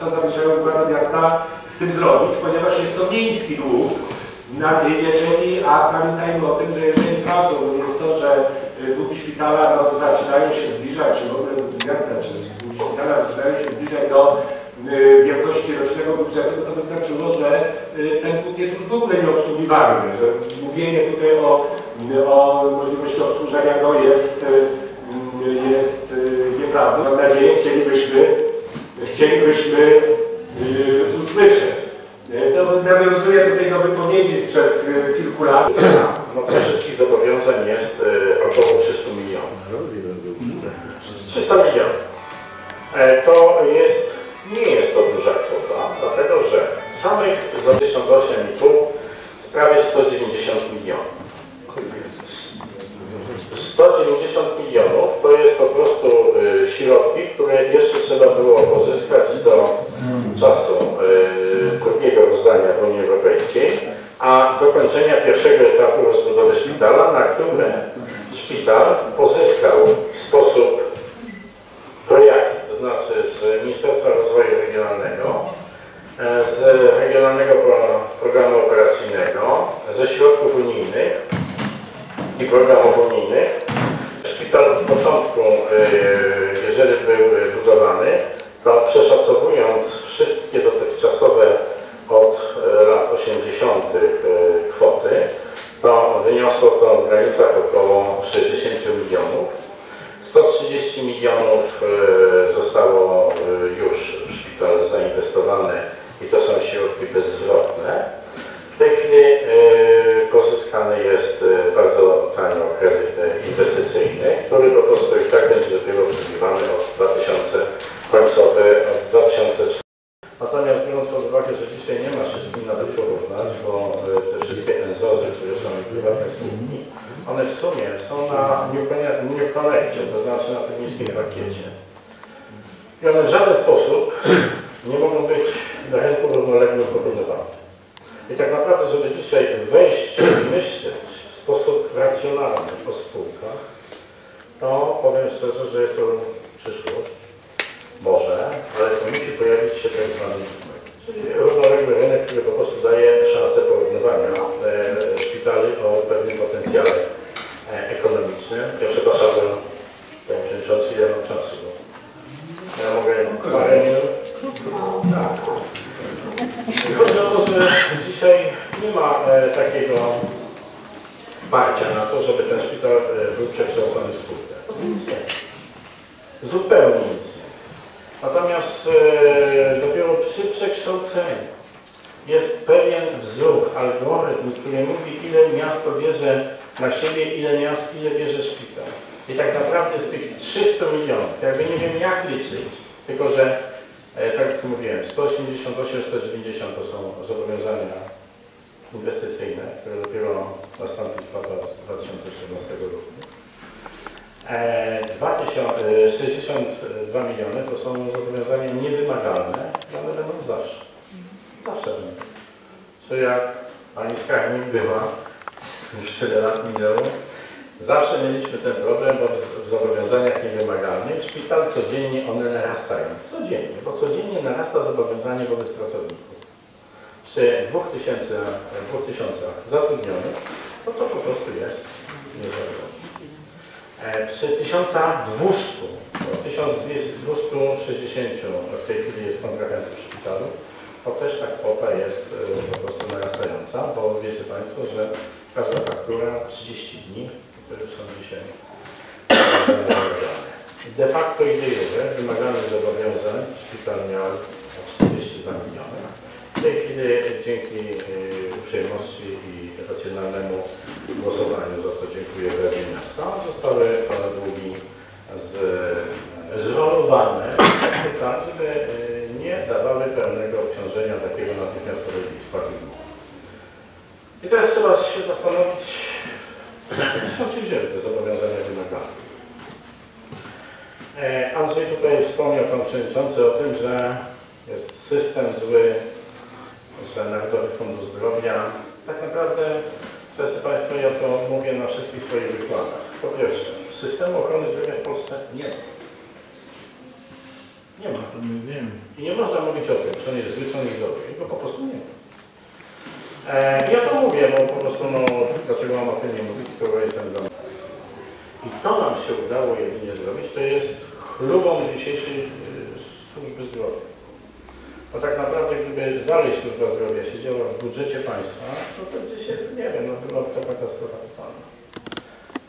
Co zamierzają władze miasta z tym zrobić, ponieważ jest to miejski dług. Jeżeli, a pamiętajmy o tym, że jeżeli prawdą jest to, że y, długi szpitala no, zaczynają się zbliżać, czy w ogóle miasta, czy długi szpitala zaczynają się zbliżać do y, wielkości rocznego budżetu, to by znaczyło, że y, ten dług jest już w ogóle nieobsługiwalny, że mówienie tutaj o, o możliwości obsłużenia go jest, y, jest y, nieprawdą. Mam nadzieję, chcielibyśmy, chcielibyśmy y, usłyszeć. Y, To nawiązuje do tej wypowiedzi sprzed y, kilku lat. No tych wszystkich zobowiązań jest około 300 milionów. 300 milionów. E, To jest, nie jest to duża kwota, dlatego że samych za 58,5 prawie 190 milionów. 190 milionów to jest po prostu y, środki, które jeszcze trzeba było pozyskać do czasu y, drugiego rozdania Unii Europejskiej, a dokończenia pierwszego etapu rozbudowy szpitala, na które szpital pozyskał w sposób projekt, to znaczy z Ministerstwa Rozwoju Regionalnego, e, z Regionalnego Pro- Programu Operacyjnego, ze środków unijnych i programów unijnych. Szpital od początku, e, jeżeli był budowany, to przeszacowując wszystkie dotychczasowe od e, lat 80. e, kwoty, to wyniosło to w granicach około 60 milionów. 130 milionów e, zostało e, już w szpital zainwestowane i to są środki bezzwrotne. Tej chwili e, pozyskany jest e, bardzo tanio kredyt e, inwestycyjny, który po prostu i tak będzie dopiero obsługiwany od 2000 końcowy od 2004. Natomiast biorąc pod uwagę, że dzisiaj nie ma kim nawet porównać, bo e, te wszystkie enzozy, które są prywatne spółki, one w sumie są na new to znaczy na tym niskim pakiecie. I one w żaden sposób nie mogą być na rynku równolegle porównywane. I tak naprawdę, żeby dzisiaj wejść i myśleć w sposób racjonalny o spółkach, to powiem szczerze, że jest to przyszłość. Może, ale to musi pojawić się tak zwany. Czyli równoległy rynek, który po prostu daje szansę porównywania e, szpitali o pewnym potencjale e, ekonomicznym. Ja przepraszam, Panie Przewodniczący, ile mam czasu? Bo ja mogę parę minut? Tak. Chodzi o to, że dzisiaj nie ma e, takiego parcia na to, żeby ten szpital e, był przekształcony w spółkę. Nic nie. Zupełnie nic nie. Natomiast e, dopiero przy przekształceniu jest pewien wzór, algorytm, który mówi, ile miasto bierze na siebie, ile miast, ile bierze szpital. I tak naprawdę z tych 300 milionów, jakby nie wiem jak liczyć, tylko że, e, tak jak mówiłem, 188, 190 to są zobowiązania inwestycyjne, które dopiero nastąpi spłata w 2014 roku. E, 2000, e, 62 miliony to są zobowiązania niewymagalne, one będą zawsze. Zawsze będą. Czy jak Pani skarbnik była, już tyle lat minęło, zawsze mieliśmy ten problem, bo w- zobowiązaniach niewymagalnych szpital codziennie one narastają. Codziennie, bo codziennie narasta zobowiązanie wobec pracowników. Przy 2000, 2000 zatrudnionych, no to po prostu jest niezadowolenie. E, Przy 1200, bo 1260 w tej chwili jest kontrahentów w szpitalu, to też ta kwota jest e, po prostu narastająca, bo wiecie Państwo, że każda faktura 30 dni, które są dzisiaj e, De facto ideowe, wymaganych zobowiązań szpital miał 42 miliony. W tej chwili dzięki uprzejmości i racjonalnemu głosowaniu, za co dziękuję Radzie Miasta, zostały one długi z, zrolowane, tak, żeby e, nie dawały pełnego obciążenia takiego natychmiastowego spłaty długu. I teraz trzeba się zastanowić, skąd się wzięły te zobowiązania wymagalne. E, Andrzej tutaj wspomniał, Pan Przewodniczący, o tym, że jest system zły, że Narodowy Fundusz Zdrowia. Tak naprawdę, drodzy Państwo, ja to mówię na wszystkich swoich wykładach. Po pierwsze, systemu ochrony zdrowia w Polsce nie ma. Nie ma. My wiemy. I nie można mówić o tym, czy on jest zły, czy on jest dobry. Jego po prostu nie ma. E, ja to mówię, bo po prostu, no, dlaczego mam o tym nie mówić, skoro jestem w domu. I to nam się udało jedynie zrobić, to jest chlubą dzisiejszej y, służby zdrowia. Bo tak naprawdę, gdyby dalej służba zdrowia siedziała w budżecie państwa, to to dzisiaj, nie wiem, no byłaby to katastrofa totalna.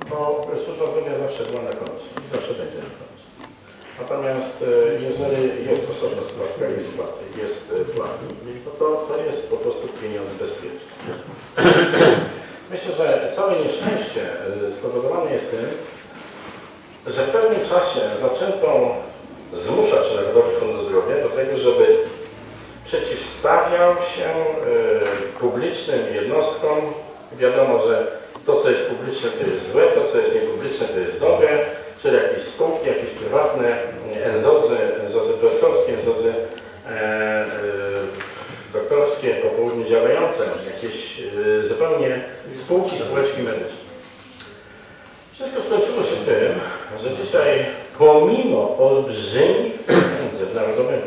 Bo służba zdrowia zawsze była na końcu i zawsze będzie na końcu. Natomiast e, jeżeli jest osobna składka, jest składka, jest e, płatnik, to, to to jest po prostu pieniądz bezpieczny. Myślę, że całe nieszczęście e, spowodowane jest tym, że w pewnym czasie zaczęto zmuszać Narodowy Fundusz Zdrowia do tego, żeby przeciwstawiał się e, publicznym jednostkom. Wiadomo, że to, co jest publiczne, to jest złe, to, co jest niepubliczne, to jest dobre, czyli jakieś spółki, jakieś prywatne enzozy, enzozy profesorskie, enzozy e, e, doktorskie, po południu działające, jakieś e, zupełnie spółki, spółeczki medyczne. Wszystko skończyło się tym, że dzisiaj pomimo olbrzymich pieniędzy w Narodowym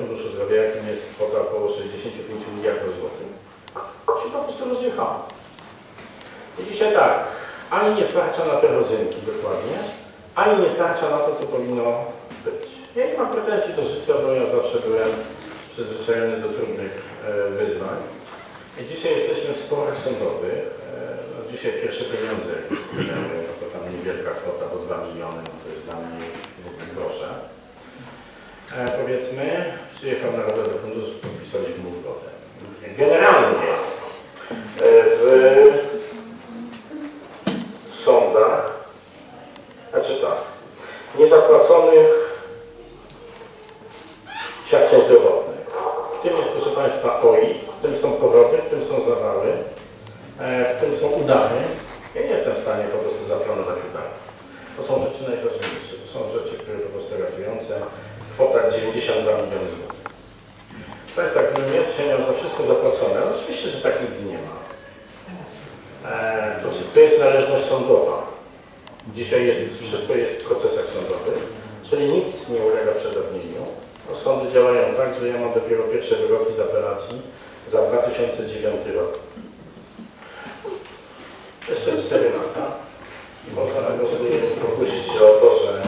Zdrowia, jakim jest kwota około 65 miliardów złotych, się po prostu rozjechało. I dzisiaj tak, ani nie starcza na te rodzynki dokładnie, ani nie starcza na to, co powinno być. Ja nie mam pretensji do życia, bo ja zawsze byłem przyzwyczajony do trudnych e, wyzwań. I dzisiaj jesteśmy w sporach sądowych. E, no dzisiaj pierwsze pieniądze, jakie no to tam niewielka kwota, bo 2 miliony, powiedzmy, przyjechał Narodowy Fundusz, podpisaliśmy umowę. Generalnie e, w sądach, znaczy tak, niezapłaconych świadczeń zdrowotnych. W tym jest, proszę Państwa, OI, w tym są porody, w tym są zawały, e, w tym są udary. Ja nie jestem w stanie po prostu zaplanować udarów. To są rzeczy najważniejsze, to są rzeczy, które po prostu ratujące. Kwota 92 miliony złotych. Państwa, gdybym ja miał za wszystko zapłacone, no oczywiście, że tak nigdy nie ma. E, to, to jest należność sądowa. Dzisiaj jest, wszystko jest w procesach sądowych, czyli nic nie ulega przedawnieniu. No, sądy działają tak, że ja mam dopiero pierwsze wyroki z apelacji za 2009 rok. Jeszcze 4 lata. Można po prostu pokusić się o to, że,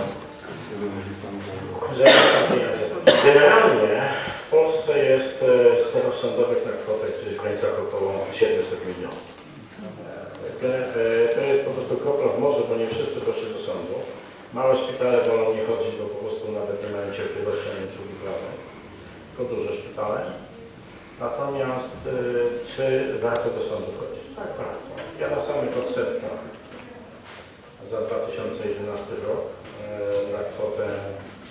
że. Generalnie w Polsce jest e, sporów sądowych na kwotę gdzieś w granicach około 700 milionów. E, e, To jest po prostu kropla w morzu, bo nie wszyscy poszli do sądu. Małe szpitale wolą nie chodzić, bo po prostu nawet nie mają cierpliwości ani usługi prawnej. Tylko duże szpitale. Natomiast czy warto do sądu chodzić? Tak, warto. Ja na samych odsetkach za 2011 rok na kwotę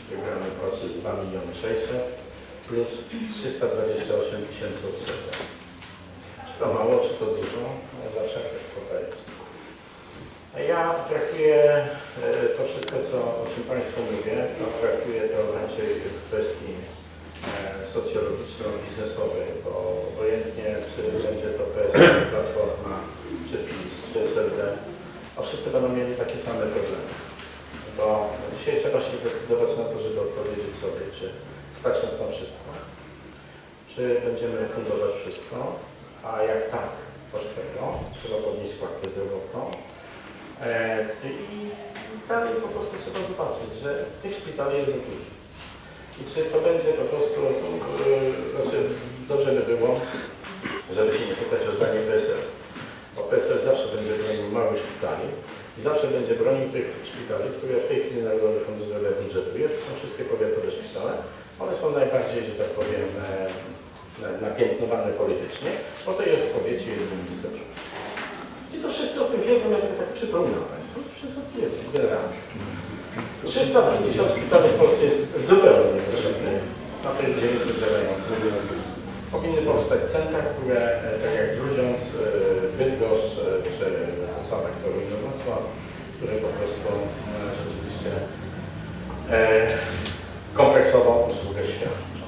wygranej płacy 2 miliony 600 plus 328 tysięcy odsetek. Czy to mało, czy to dużo? No, zawsze jakaś kwota jest. Ja traktuję e, to wszystko, co, o czym Państwu mówię, traktuję to raczej w kwestii e, socjologiczno-biznesowej, bo obojętnie czy będzie to PSL, Platforma, czy PiS, czy SLD, a wszyscy będą mieli takie same problemy. Bo dzisiaj trzeba się zdecydować na to, żeby odpowiedzieć sobie, czy stać nas na wszystko, czy będziemy refundować wszystko, a jak tak, kosztego, trzeba podnieść składkę zdrowotną. E, I dalej po prostu trzeba zobaczyć, że tych szpitali jest za dużo. I czy to będzie po prostu, e, znaczy dobrze by było, żeby się nie pytać o zdanie PSL. Bo PSL zawsze będzie bronił małych szpitali i zawsze będzie bronił tych szpitali, które w tej chwili Narodowy Fundusz Zdrowia budżetuje. To są wszystkie powiatowe szpitale. One są najbardziej, że tak powiem, e, na- napiętnowane politycznie, bo to jest w powiecie jednym ministerstwie. I to wszyscy o tym wiedzą, ja tylko tak przypominam Państwu, wszyscy o tym wiedzą, generalnie. 350 szpitali w Polsce jest zupełnie niepotrzebnych na tych 900 działających. Powinny powstać centra, które, e, tak jak Grudziądz, e, Bydgoszcz, e, czy Wrocławek, Toruń, Wrocław, które po prostu e, rzeczywiście e, kompleksową usługę świadczą.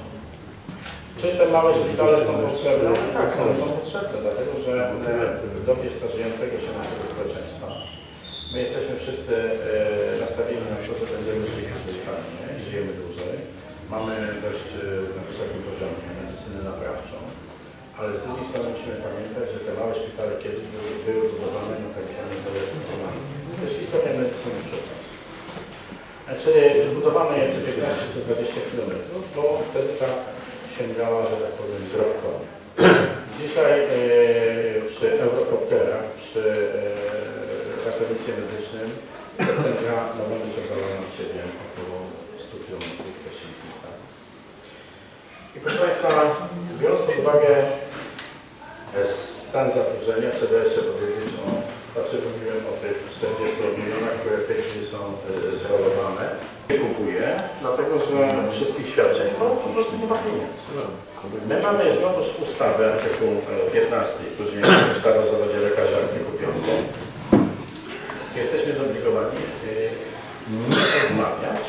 Czy te małe szpitale są potrzebne? Tak, one są potrzebne, dlatego że e, w dobie starzejącego się naszego społeczeństwa my jesteśmy wszyscy e, nastawieni na to, że będziemy żyli dłużej fajnie żyjemy dłużej. mamy dość e, na wysokim poziomie medycynę naprawczą, ale z drugiej strony musimy pamiętać, że te małe szpitale kiedyś były, były budowane na tak zwanym dojazdzie To jest historia medycyny przed Czyli wybudowane je co 15-20 km, bo wtedy tak sięgała, że tak powiem, wzrok koni. Dzisiaj e, przy eurokopterach, przy e, medycznym te centra być oddalone od siebie około 100 km, nic nie stanie. I proszę Państwa, biorąc pod uwagę e, stan zadłużenia, trzeba jeszcze powiedzieć o, znaczy mówiłem o tych 40 milionach, które w tej chwili są e, zrolowane. Nie kupuję, dlatego że wszystkich świadczeń no, po prostu nie ma pieniędzy. My mamy znowuż ustawę, artykuł e, 15, który zmienia ustawę o zawodzie lekarza, artykuł 5. Jesteśmy zobligowani e, nie odmawiać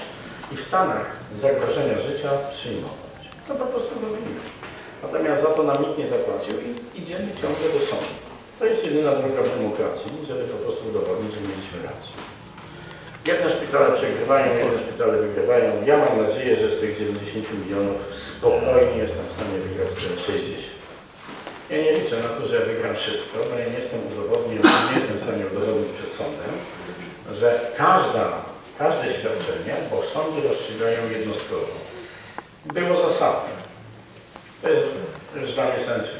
i w stanach zagrożenia życia przyjmować. To po prostu robimy. Natomiast za to nam nikt nie zapłacił i idziemy ciągle do sądu. To jest jedyna droga w demokracji, żeby po prostu udowodnić, że mieliśmy rację. Jedne szpitale przegrywają, jedne szpitale wygrywają. Ja mam nadzieję, że z tych 90 milionów spokojnie jestem w stanie wygrać te 60. Ja nie liczę na to, że ja wygram wszystko, bo ja nie jestem udowodnił, nie jestem w stanie udowodnić przed sądem, że każda, każde świadczenie, bo sądy rozstrzygają jednostkowo, było zasadne. To jest mnie sens.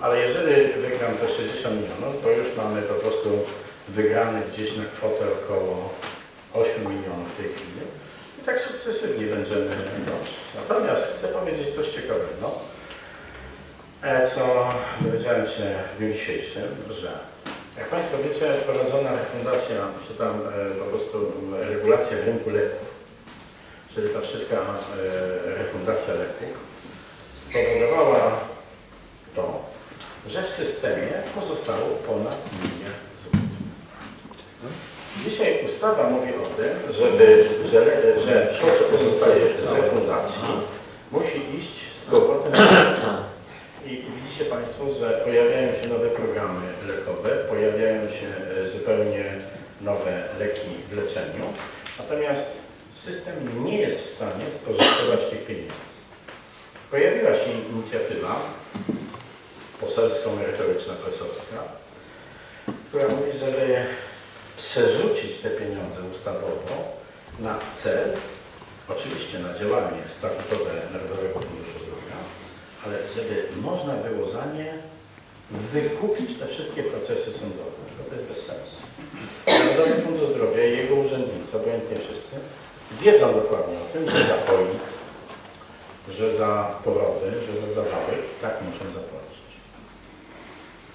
Ale jeżeli wygram te 60 milionów, to już mamy po prostu wygrany gdzieś na kwotę około 8 milionów w tej chwili. I tak sukcesywnie będziemy dążyć. Natomiast chcę powiedzieć coś ciekawego, e, co dowiedziałem się w dniu dzisiejszym, że jak Państwo wiecie, prowadzona refundacja, czy tam e, po prostu regulacja rynku leków, czyli ta wszystka e, refundacja leków, spowodowała to, że w systemie pozostało ponad miliard złotych. Dzisiaj ustawa mówi o tym, żeby, że, że to, co pozostaje z refundacji, musi iść z powrotem I widzicie Państwo, że pojawiają się nowe programy lekowe, pojawiają się e, zupełnie nowe leki w leczeniu, natomiast system nie jest w stanie spożytkować tych pieniędzy. Pojawiła się inicjatywa poselsko-merytoryczna presowska, która mówi, żeby przerzucić te pieniądze ustawowo na cel, oczywiście na działanie statutowe Narodowego Funduszu Zdrowia, ale żeby można było za nie wykupić te wszystkie procesy sądowe. To jest bez sensu. Narodowy Fundusz Zdrowia i jego urzędnicy, obojętnie wszyscy, wiedzą dokładnie o tym, że za POIT, że za porody, że za zawały tak muszą zapłacić.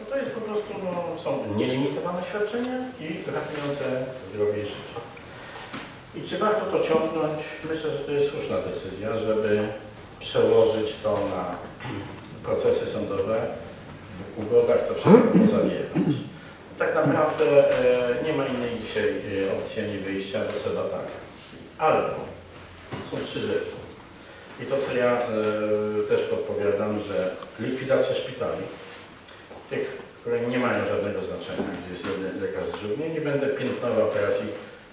To jest po prostu, no, są nielimitowane świadczenia i ratujące zdrowie i życie. I czy warto to ciągnąć? Myślę, że to jest słuszna decyzja, żeby przełożyć to na procesy sądowe, w ugodach to wszystko pozabierać. Tak naprawdę e, nie ma innej dzisiaj e, opcji ani wyjścia, bo trzeba tak. Albo są trzy rzeczy. I to, co ja e, też podpowiadam, że likwidacja szpitali, tych, które nie mają żadnego znaczenia, gdzie jest jeden lekarz dyżurny, nie będę piętnował operacji.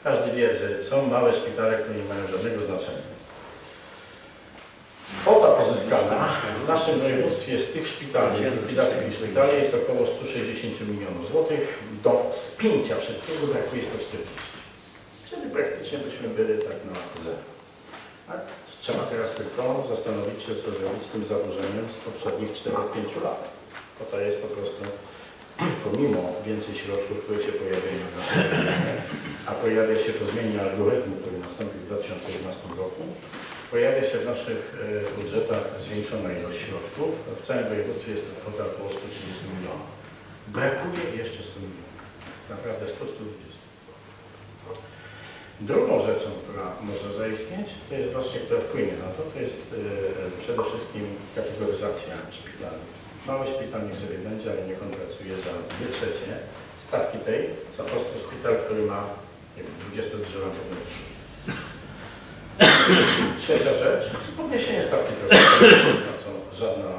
Każdy wie, że są małe szpitale, które nie mają żadnego znaczenia. Kwota pozyskana w naszym województwie z tych szpitali, z likwidacji tych szpitali jest około 160 milionów złotych. Do spięcia wszystkiego brakuje 140. Czyli praktycznie byśmy byli tak na zero. Trzeba teraz tylko zastanowić się, co zrobić z tym zadłużeniem z poprzednich 4-5 lat. Bo to jest po prostu, pomimo więcej środków, które się pojawiają w naszym a pojawia się po zmianie algorytmu, który nastąpił w 2011 roku, pojawia się w naszych e, budżetach zwiększona ilość środków. W całym województwie jest to kwota około 130 milionów. Brakuje jeszcze 100 milionów. Naprawdę 100-120. Drugą rzeczą, która może zaistnieć, to jest właśnie, która wpłynie na to, to jest e, przede wszystkim kategoryzacja szpitali. Mały szpital niech sobie będzie, ale niech on pracuje za dwie trzecie stawki tej, za ostry szpital, który ma nie wiem, 20 drzewa wnętrzu. Trzecia rzecz, podniesienie stawki trochę, na co żadna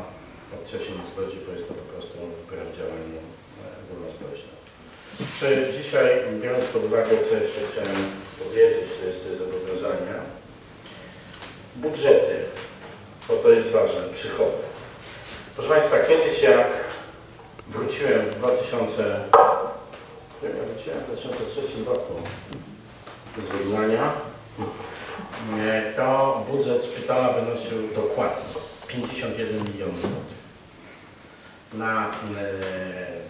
opcja się nie zgodzi, bo jest to po prostu wbrew działaniu e, ogólnospołecznemu. Czy dzisiaj, biorąc pod uwagę, co jeszcze chciałem powiedzieć, to jest zobowiązania, budżety, bo to jest ważne, przychody. Proszę Państwa, kiedyś jak wróciłem w 2000, ja wróciłem w 2003 roku z wygnania, e, to budżet szpitala wynosił dokładnie 51 milionów złotych. Na e,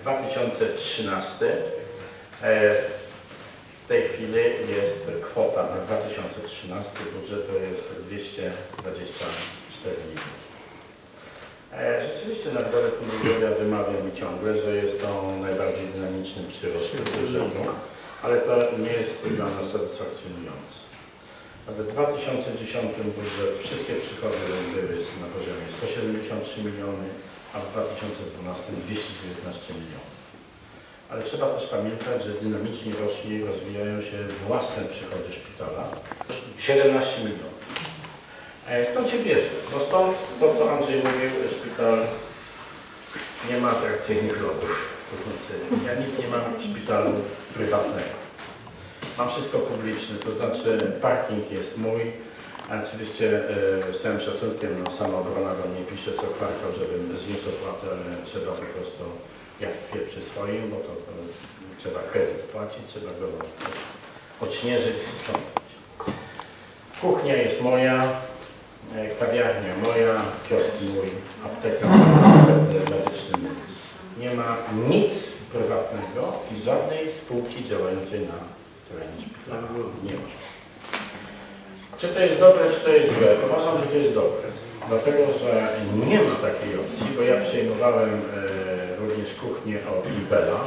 2013 e, w tej chwili jest kwota na 2013 budżet to jest 224 miliony. E, Rzeczywiście Narodowy Fundusz Zdrowia wymawia mi ciągle, że jest to najbardziej dynamiczny przyrost budżetu, ale to nie jest dla nas satysfakcjonujące. W 2010 budżet, wszystkie przychody były na poziomie 173 miliony, a w 2012 219 milionów. Ale trzeba też pamiętać, że dynamicznie rośnie i rozwijają się własne przychody szpitala. 17 milionów. Skąd się bierze? No stąd to, co Andrzej mówił, szpital nie ma atrakcyjnych znaczy, ja nic nie mam w szpitalu prywatnego. Mam wszystko publiczne, to znaczy parking jest mój. Oczywiście e, z całym szacunkiem, no, sama obrona do mnie pisze co kwartał, żebym zniósł opłatę, ale trzeba po prostu jak tkwie przy swoim, bo to, to trzeba kredyt spłacić, trzeba go odśnieżyć i sprzątać. Kuchnia jest moja, kawiarnia moja, kiosk mój, apteka medyczny mój. Nie ma nic prywatnego i żadnej spółki działającej na terenie szpitala. Nie ma. Czy to jest dobre, czy to jest złe? Uważam, że to jest dobre. Dlatego, że nie ma takiej opcji, bo ja przejmowałem e, również kuchnię od Impela.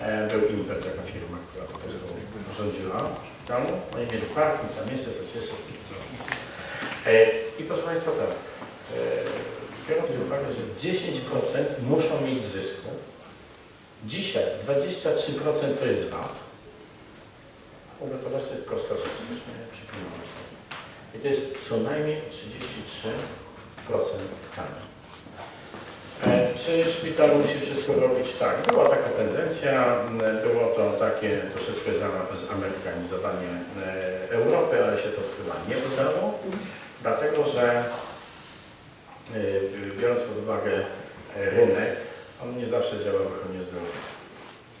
E, był Impel, taka firma, która po rządziła tam. Oni mieli parking, tam jeszcze coś jeszcze. E, I proszę Państwa tak, e, biorąc pod uwagę, że 10% muszą mieć zysku, dzisiaj 23% to jest VAT, Uratować to jest prosta rzecz, też nie przypomnieć. I to jest co najmniej o 33% taniej. E, Czy szpital musi wszystko robić? Tak, była taka tendencja, było to takie troszeczkę za- zamerykanizowanie Europy, ale się to chyba nie udało, dlatego że e, biorąc pod uwagę e, rynek, on nie zawsze działa w ochronie zdrowia.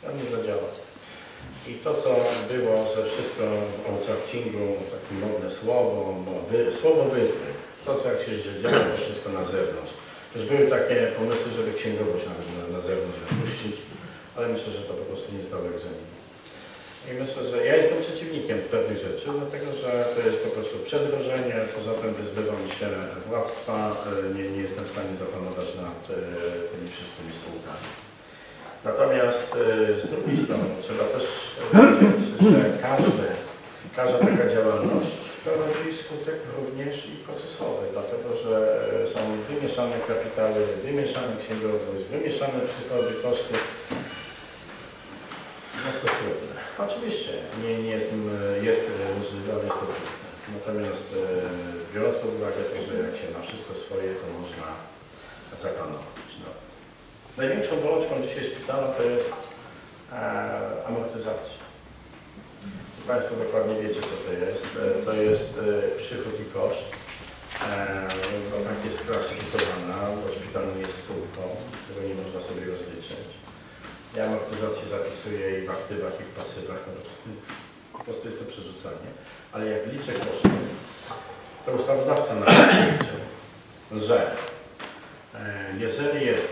On nie zadziała. I to, co było, że wszystko w outsourcingu, takie modne słowo, wy, słowo wytrych, to, co jak się działo, to wszystko na zewnątrz. Też były takie pomysły, żeby księgowość nawet na, na zewnątrz wypuścić, ale myślę, że to po prostu nie zdało egzaminu. I myślę, że ja jestem przeciwnikiem pewnych rzeczy, dlatego że to jest po prostu przedrożenie, poza tym wyzbywam się władztwa, e, nie, nie jestem w stanie zapanować nad e, tymi wszystkimi spółkami. Natomiast e, z drugiej strony trzeba też wiedzieć, że każde, każda taka działalność to rodzi skutek również i procesowy, dlatego że są wymieszane kapitały, wymieszane księgowość, wymieszane przychody, koszty. Jest to trudne. Oczywiście nie, nie jest e, możliwe, jest to trudne. Natomiast e, biorąc pod uwagę to, że jak się ma wszystko swoje, to można zaplanować. No. Największą bolączką dzisiaj szpitala to jest e, amortyzacja. Państwo dokładnie wiecie, co to jest. E, To jest e, przychód i koszt. No, tak jest sklasyfikowana, bo szpital nie jest spółką, którego nie można sobie rozliczyć. Ja amortyzację zapisuję i w aktywach, i w pasywach, no, po prostu jest to przerzucanie. Ale jak liczę koszty, to ustawodawca nam powiedział, że E, Jeżeli jest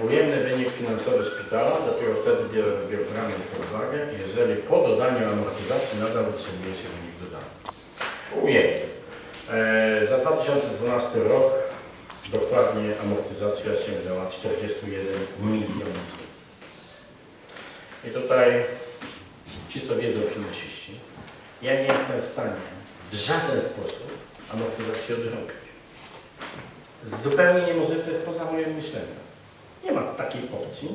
e, ujemny wynik finansowy szpitala, dopiero wtedy bieramy pod uwagę, jeżeli po dodaniu amortyzacji nadal utrzymuje się wynik dodany. Ujemny. E, Za 2012 rok dokładnie amortyzacja sięgnęła 41 milionów. I tutaj ci, co wiedzą finansiści, ja nie jestem w stanie w żaden sposób amortyzacji odrobić. Zupełnie niemożliwe, to jest poza moim myśleniem. Nie ma takiej opcji,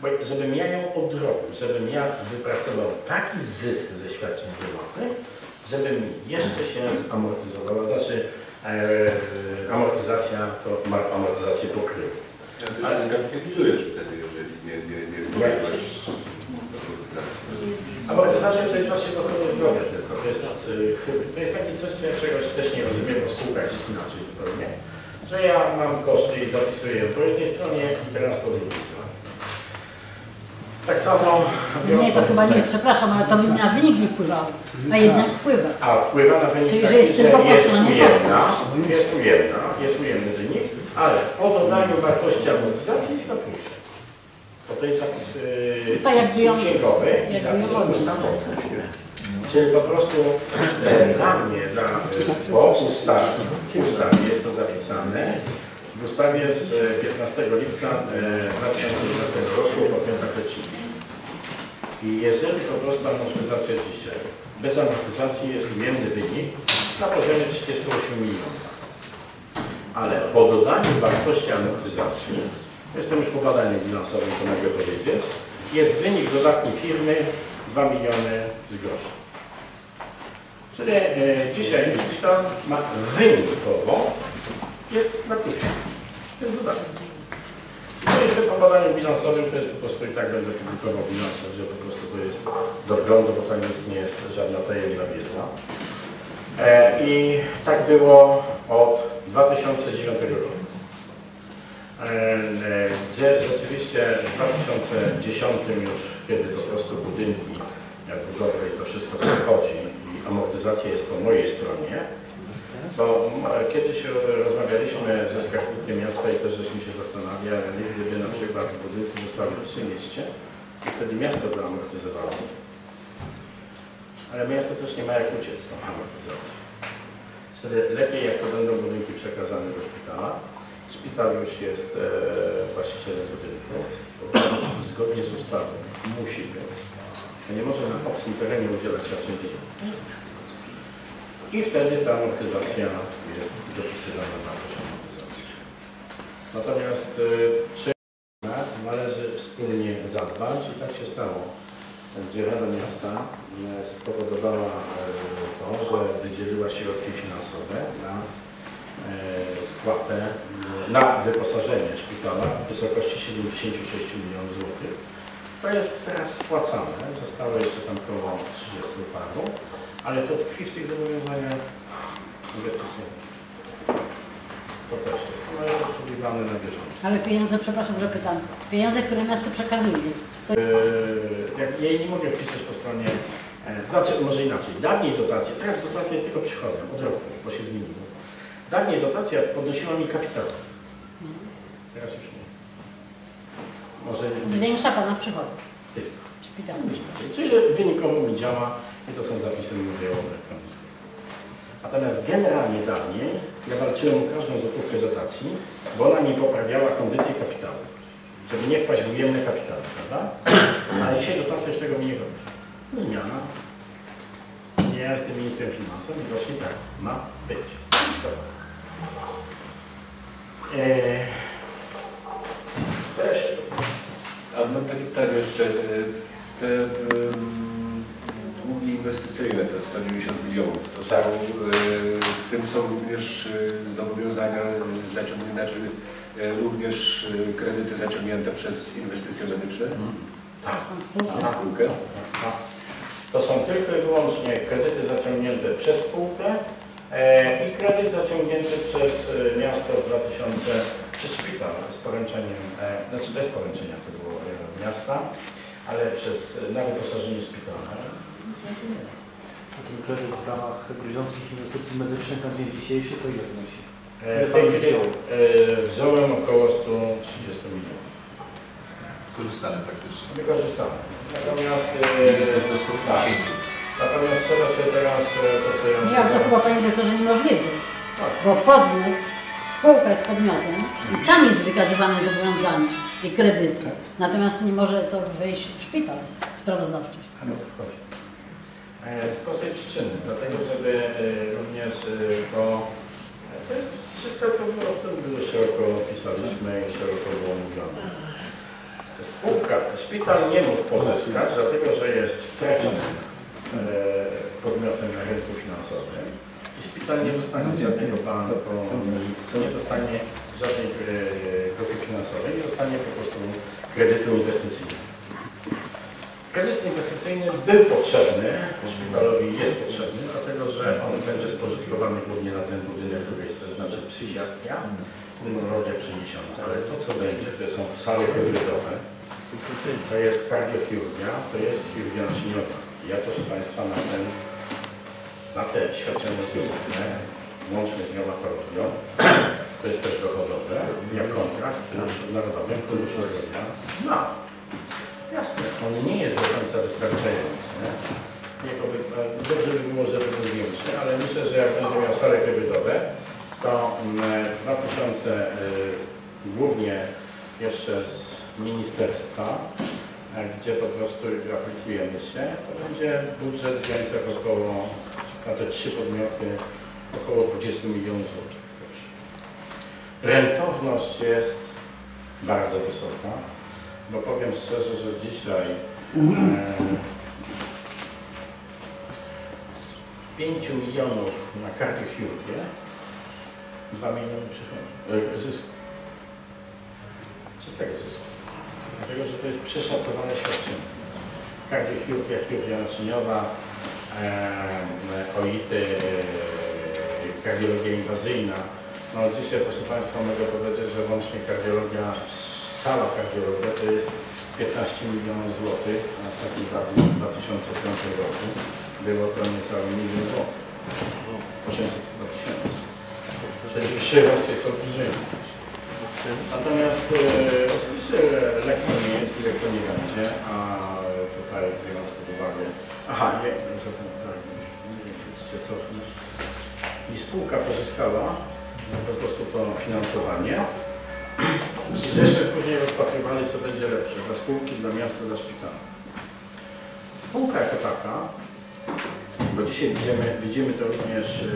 bo żebym ja ją odrobił, żebym ja wypracował taki zysk ze świadczeń zdrowotnych, żeby mi jeszcze się zamortyzowało, znaczy e, amortyzacja to amortyzację też nie kapitalizujesz wtedy, jeżeli nie, nie, nie wprowadzasz amortyzacji. Amortyzacja to jest właśnie w ochronie zdrowia tylko. to jest, y, chyba- to jest takie coś, co ja czegoś też nie rozumiem, bo spółkach jest inaczej zupełnie. Że ja mam koszty i zapisuję po jednej stronie, i teraz po drugiej stronie. Tak samo... Nie, to chyba nie, przepraszam, ale to na wynik nie wpływało. A jednak wpływa. A wpływa na wynik Czyli, że jest tylko po stronie ujemna, jest ujemna, jest ujemny wynik, ale po dodaniu wartości amortyzacji jest na. Bo to jest zapis yy, księgowy i zapis ustawowy. Czyli po prostu e, dla mnie, dla, e, po ustawie, w ustawie jest to zapisane, w ustawie z e, 15 lipca e, 2011 roku o leczniczych. I jeżeli po prostu amortyzacja dzisiaj, bez amortyzacji jest ujemny wynik na poziomie 38 milionów. Ale po dodaniu wartości amortyzacji, jestem już po badaniu bilansowym, to mogę powiedzieć, jest wynik dodatni firmy 2 miliony z groszy. Czyli e, dzisiaj szpital ma wynikowo jest na plusie. Jest dodatek. To jest po badaniu bilansowym, to jest po prostu i tak będę publikował bilans, że po prostu to jest do wglądu, bo tam jest, nie jest żadna tajemna wiedza. E, I tak było od 2009 roku. E, e, Gdzie rzeczywiście w 2010 już, kiedy po prostu budynki budowy i to wszystko przechodzi i amortyzacja jest po mojej stronie, bo m- kiedyś e, rozmawialiśmy ze skarbnikiem miasta i też żeśmy się zastanawiali, gdyby na przykład budynki zostały przy mieście i wtedy miasto by amortyzowało. Ale miasto też nie ma jak uciec z tą amortyzacją. Wtedy lepiej jak to będą budynki przekazane do szpitala. Szpital już jest e, właścicielem budynku. Zgodnie z ustawą musi być. Nie może na obcym terenie udzielać świadczeń. I wtedy ta amortyzacja jest dopisywana na poziom amortyzacji. Natomiast czy należy wspólnie zadbać i tak się stało, gdzie Rada Miasta y, spowodowała y, to, że wydzieliła środki finansowe na spłatę, y, na wyposażenie szpitala w wysokości 76 milionów złotych. To jest teraz spłacane, zostało jeszcze tam około 30 paru, ale to tkwi w tych zobowiązaniach inwestycyjnych. To też jest. Ono jest obsługiwane na bieżąco. Ale pieniądze, przepraszam, że pytam, pieniądze, które miasto przekazuje, to Yy, jej nie mogę wpisać po stronie, e, znaczy może inaczej, dawniej dotacje, teraz dotacja jest tylko przychodem od roku, bo się zmieniło. Dawniej dotacja podnosiła mi kapitał, teraz już nie. Może zwiększa Pana przychody Ty. szpitala. Czyli wynikowo mi działa i to są zapisy mówiowe ekonomiczne. Natomiast generalnie dawniej ja walczyłem o każdą złotówkę dotacji, bo ona mi poprawiała kondycję kapitału, żeby nie wpaść w ujemne kapitały, prawda? Ale dzisiaj dotacja już tego mi nie robi. Zmiana. Nie ja jestem ministrem finansów, widocznie tak ma być. Eee, teraz się A mam takie pytanie jeszcze. e, Te długi inwestycyjne, te 190 milionów, to są, Tak. e, w tym są również e, zobowiązania zaciągnięte, znaczy e, również e, kredyty zaciągnięte przez inwestycje medyczne tak. Są spółki. na spółkę. To są tylko i wyłącznie kredyty zaciągnięte przez spółkę e, i kredyt zaciągnięty przez e, miasto w 2000, przez szpital z poręczeniem, e, znaczy bez poręczenia to było e, miasta, ale przez, na wyposażenie szpitala. Ten kredyt w ramach gruziąckich inwestycji medycznych na dzień dzisiejszy to ile wnosi? E, W tej chwili e, wziąłem około 130 milionów. Korzystane praktycznie. Wykorzystałem. Natomiast, To jest do e, 150. tak. Natomiast trzeba się teraz, e, to co ja Ja to chyba Panie Doktorze nie możliwe, Tak. bo podmiot, spółka jest podmiotem i tam jest wykazywane zobowiązanie i kredyty. Natomiast nie może to wejść w szpital sprawozdawczy. No. E, Z prostej przyczyny, dlatego żeby e, również to, to jest wszystko to o tym było szeroko pisaliśmy i szeroko było mówione. Spółka, szpital nie mógł pozyskać, dlatego że jest trefnym e, podmiotem na rynku finansowym i szpital nie dostanie żadnego banku, nie dostanie żadnej e, grupy finansowej, nie dostanie po prostu kredytu inwestycyjnego. Kredyt inwestycyjny był potrzebny, szpitalowi jest potrzebny, dlatego że on będzie spożytkowany głównie na ten budynek, który jest, to znaczy psychiatria, pulmonologia przeniesiona. Ale to, co będzie, to są sale hybrydowe, to jest kardiochirurgia, to jest chirurgia naczyniowa. Ja proszę Państwa na ten, na te świadczenia zdrowotne, łącznie z reumatologią, to jest też dochodowe, jak kontrakt w Narodowym Funduszu Zdrowia na Jasne, on nie jest do końca wystarczający. Jego by, e, dobrze by było, żeby był większy, ale myślę, że jak będzie miał sale hybrydowe, to mm, 2000 y, głównie jeszcze z ministerstwa, e, gdzie po prostu aplikujemy się, to będzie budżet w granicach około, na te trzy podmioty, około 20 milionów złotych. Rentowność jest bardzo wysoka. Bo powiem szczerze, że dzisiaj e, z 5 milionów na kardiochirurgię 2 miliony przychodów, e, zysku. Czystego zysku. Dlatego, że to jest przeszacowane świadczenie. Kardiochirurgia, chirurgia naczyniowa, e, OIT, e, kardiologia inwazyjna. No dzisiaj, proszę Państwa, mogę powiedzieć, że łącznie kardiologia Sala kardiologia to jest 15 milionów złotych, a w takim w 2005 roku było to niecały milion złotych. 800 chyba tysięcy. Czyli przyrost jest olbrzymi. Natomiast e, oczywiście lekko nie jest i lekko nie będzie, a tutaj biorąc pod uwagę, aha, nie, zatem tak, już się cofnąć. I spółka pozyskała po prostu to finansowanie i jeszcze później rozpatrywali, co będzie lepsze dla spółki, dla miasta, dla szpitala. Spółka jako taka, bo dzisiaj widzimy, widzimy to również e,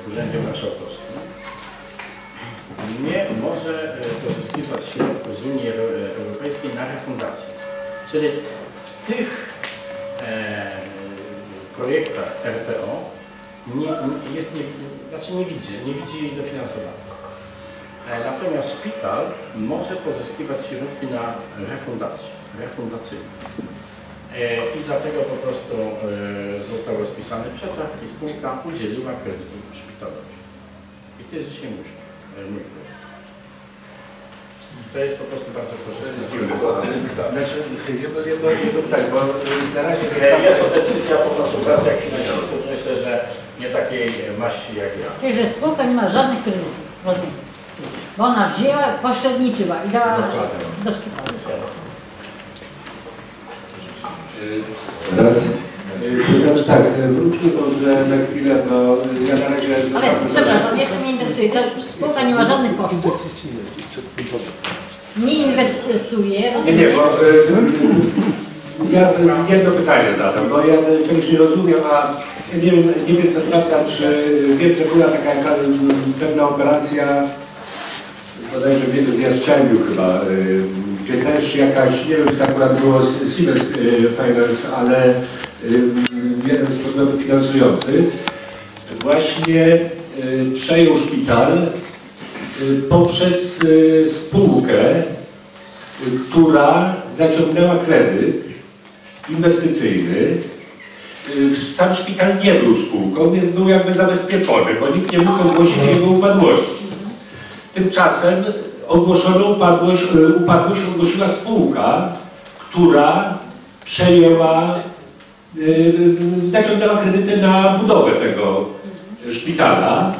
w Urzędzie Marszałkowskim, nie może e, pozyskiwać środków z Unii Euro- Europejskiej na refundację. Czyli w tych e, projektach RPO nie, jest nie, znaczy nie widzi, nie widzi jej dofinansowania. E, Natomiast szpital może pozyskiwać środki na refundację, refundacyjną. E, I dlatego po prostu e, został rozpisany przetarg i spółka udzieliła kredytu szpitalowi. I to jest dzisiaj mój, To jest po prostu bardzo korzystne. Znaczy, jedno, jedno, jedno pytanie, bo na razie E, Jest to decyzja po konsultacjach finansistów, myślę, że nie takiej maści jak ja. Czyli, że spółka nie ma żadnych kredytów, rozumiem. Bo ona wzięła, pośredniczyła i dała do szpitala. Teraz, to znaczy tak, wróćmy może na chwilę do, ja na razie... Ale przepraszam, jeszcze mnie interesuje, to spółka nie ma żadnych kosztów, nie inwestuje, Nie, rozumiem? nie, bo y, ja jedno pytanie zadam, bo ja czegoś nie rozumiem, a nie wiem, nie wiem co prawda, czy wiem, że była taka pewna operacja, bodajże w Jastrzębiu chyba, y, gdzie też jakaś, nie wiem czy tak akurat było Siemens y, Finance, ale jeden z podmiotów finansujących właśnie y, przejął szpital y, poprzez y, spółkę, która zaciągnęła kredyt inwestycyjny. Sam szpital nie był spółką, więc był jakby zabezpieczony, bo nikt nie mógł ogłosić jego upadłości. Tymczasem ogłoszono upadłość, upadłość ogłosiła spółka, która przejęła, zaciągnęła kredyty na budowę tego szpitala,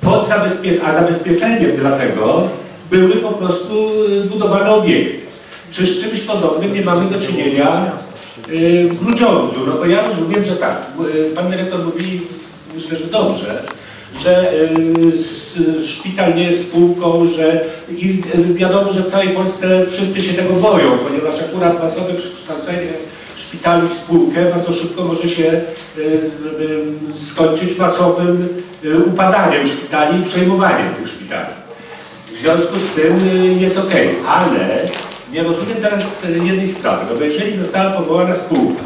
pod zabezpie- a zabezpieczeniem dla tego były po prostu y, budowane obiekty. Czy z czymś podobnym nie mamy do czynienia y, w Grudziądzu? No bo ja rozumiem, że tak, y, pan dyrektor mówi, myślę, że dobrze, że y, szpital nie jest spółką, że i y, wiadomo, że w całej Polsce wszyscy się tego boją, ponieważ akurat masowe przekształcenie szpitali w spółkę bardzo szybko może się z, y, skończyć masowym y, upadaniem szpitali i przejmowaniem tych szpitali. W związku z tym jest ok, ale nie rozumiem teraz jednej sprawy, no bo jeżeli została powołana spółka,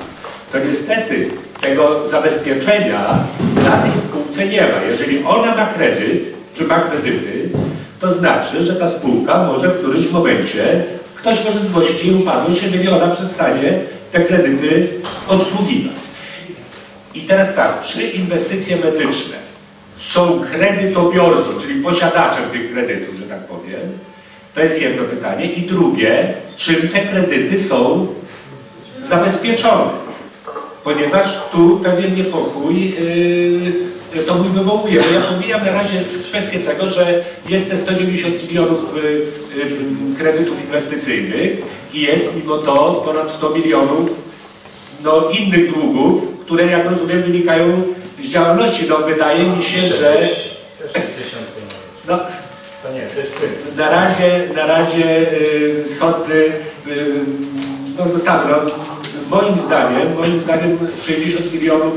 to niestety tego zabezpieczenia na tej spółce nie ma. Jeżeli ona ma kredyt, czy ma kredyty, to znaczy, że ta spółka może w którymś momencie, ktoś może zgłosić jej upadłość, jeżeli ona przestanie te kredyty obsługiwać. I teraz tak, czy inwestycje medyczne są kredytobiorcą, czyli posiadaczem tych kredytów, że tak powiem? To jest jedno pytanie. I drugie, czym te kredyty są zabezpieczone? Ponieważ tu pewien niepokój yy, to mój wywołuje. Bo ja pomijam na razie kwestię tego, że jest te 190 milionów yy, yy, kredytów inwestycyjnych i jest mimo to ponad 100 milionów no, innych długów, które jak rozumiem wynikają z działalności. No, wydaje mi się, że 40, też 50 no, na razie, na razie y, sądy y, no zostały. No, moim zdaniem, moim zdaniem 60 milionów,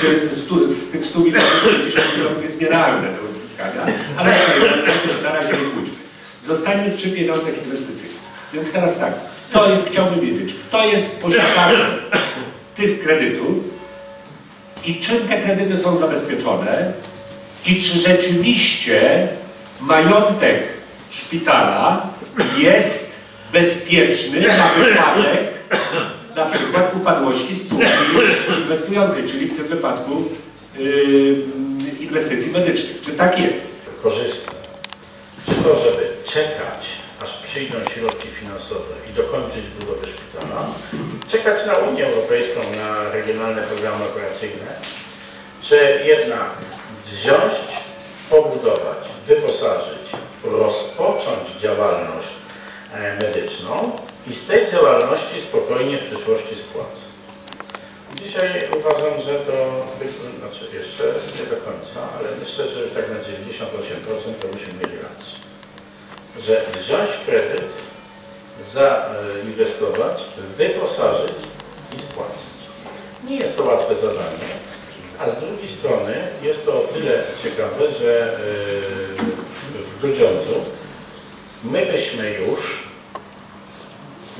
czy 100, z tych 100 milionów 60 milionów jest nierealne do uzyskania, ale to na razie nie kłóćmy. Zostańmy przy pieniądzach inwestycyjnych. Więc teraz tak, to chciałbym wiedzieć, kto jest posiadaczem tych kredytów i czym te kredyty są zabezpieczone i czy rzeczywiście majątek szpitala jest bezpieczny na wypadek na przykład upadłości spółki inwestującej, czyli w tym wypadku yy, inwestycji medycznych. Czy tak jest? korzystne. Czy to, żeby czekać, aż przyjdą środki finansowe i dokończyć budowę szpitala, czekać na Unię Europejską, na regionalne programy operacyjne, czy jednak wziąć, pobudować, wyposażyć, rozpocząć działalność e, medyczną i z tej działalności spokojnie w przyszłości spłacać. Dzisiaj uważam, że to, znaczy jeszcze nie do końca, ale myślę, że już tak na 98% to musimy mieć rację. Że wziąć kredyt, zainwestować, wyposażyć i spłacić. Nie jest to łatwe zadanie, a z drugiej strony jest to o tyle ciekawe, że yy, w Grudziądzu my byśmy już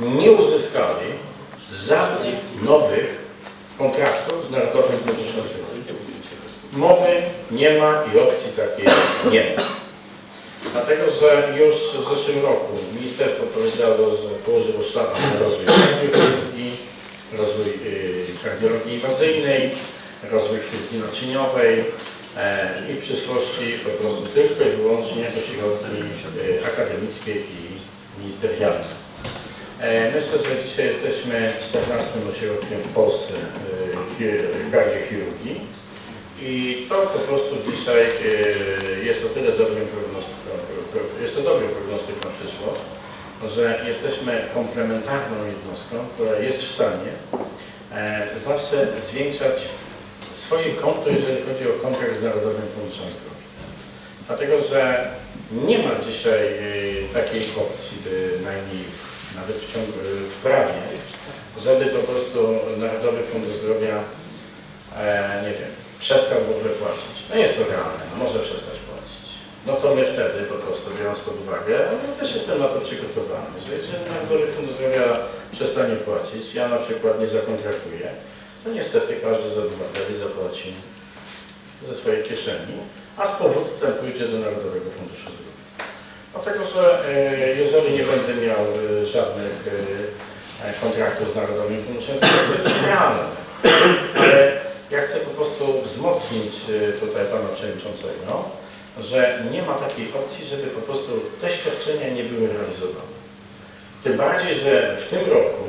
nie uzyskali żadnych nowych kontraktów z Narodowym Funduszem Zdrowia. Mowy nie ma i opcji takiej nie ma. Dlatego, że już w zeszłym roku ministerstwo powiedziało, że położyło szlak na rozwój kardiologii, rozwój y, kardiologii inwazyjnej, rozwój chirurgii naczyniowej e, i w przyszłości po prostu tylko i wyłącznie ośrodki y, akademickie i ministerialne. E, Myślę, że dzisiaj jesteśmy 14 ośrodkiem w Polsce e, chir- kardiochirurgii i to po prostu dzisiaj e, jest o tyle dobrym prognostyką, pro- jest to dobry prognostyk na przyszłość, że jesteśmy komplementarną jednostką, która jest w stanie e, zawsze zwiększać swoje konto, jeżeli chodzi o kontrakt z Narodowym Funduszem Zdrowia. Dlatego, że nie ma dzisiaj e, takiej opcji, bynajmniej w nawet w ciągu w prawie, żeby po prostu Narodowy Fundusz Zdrowia, e, nie wiem, przestał w ogóle płacić. No jest to realne, no może przestać płacić. No to my wtedy po prostu, biorąc pod uwagę, no też jestem na to przygotowany, że jeżeli Narodowy Fundusz Zdrowia przestanie płacić, ja na przykład nie zakontraktuję, to niestety każdy z obywateli zapłaci ze swojej kieszeni, a z powództwem pójdzie do Narodowego Funduszu Zdrowia. Dlatego, że e, jeżeli nie będę miał e, żadnych e, kontraktów z Narodowym Funduszem Zdrowia, to jest. Ale ja chcę po prostu wzmocnić tutaj Pana Przewodniczącego, że nie ma takiej opcji, żeby po prostu te świadczenia nie były realizowane. Tym bardziej, że w tym roku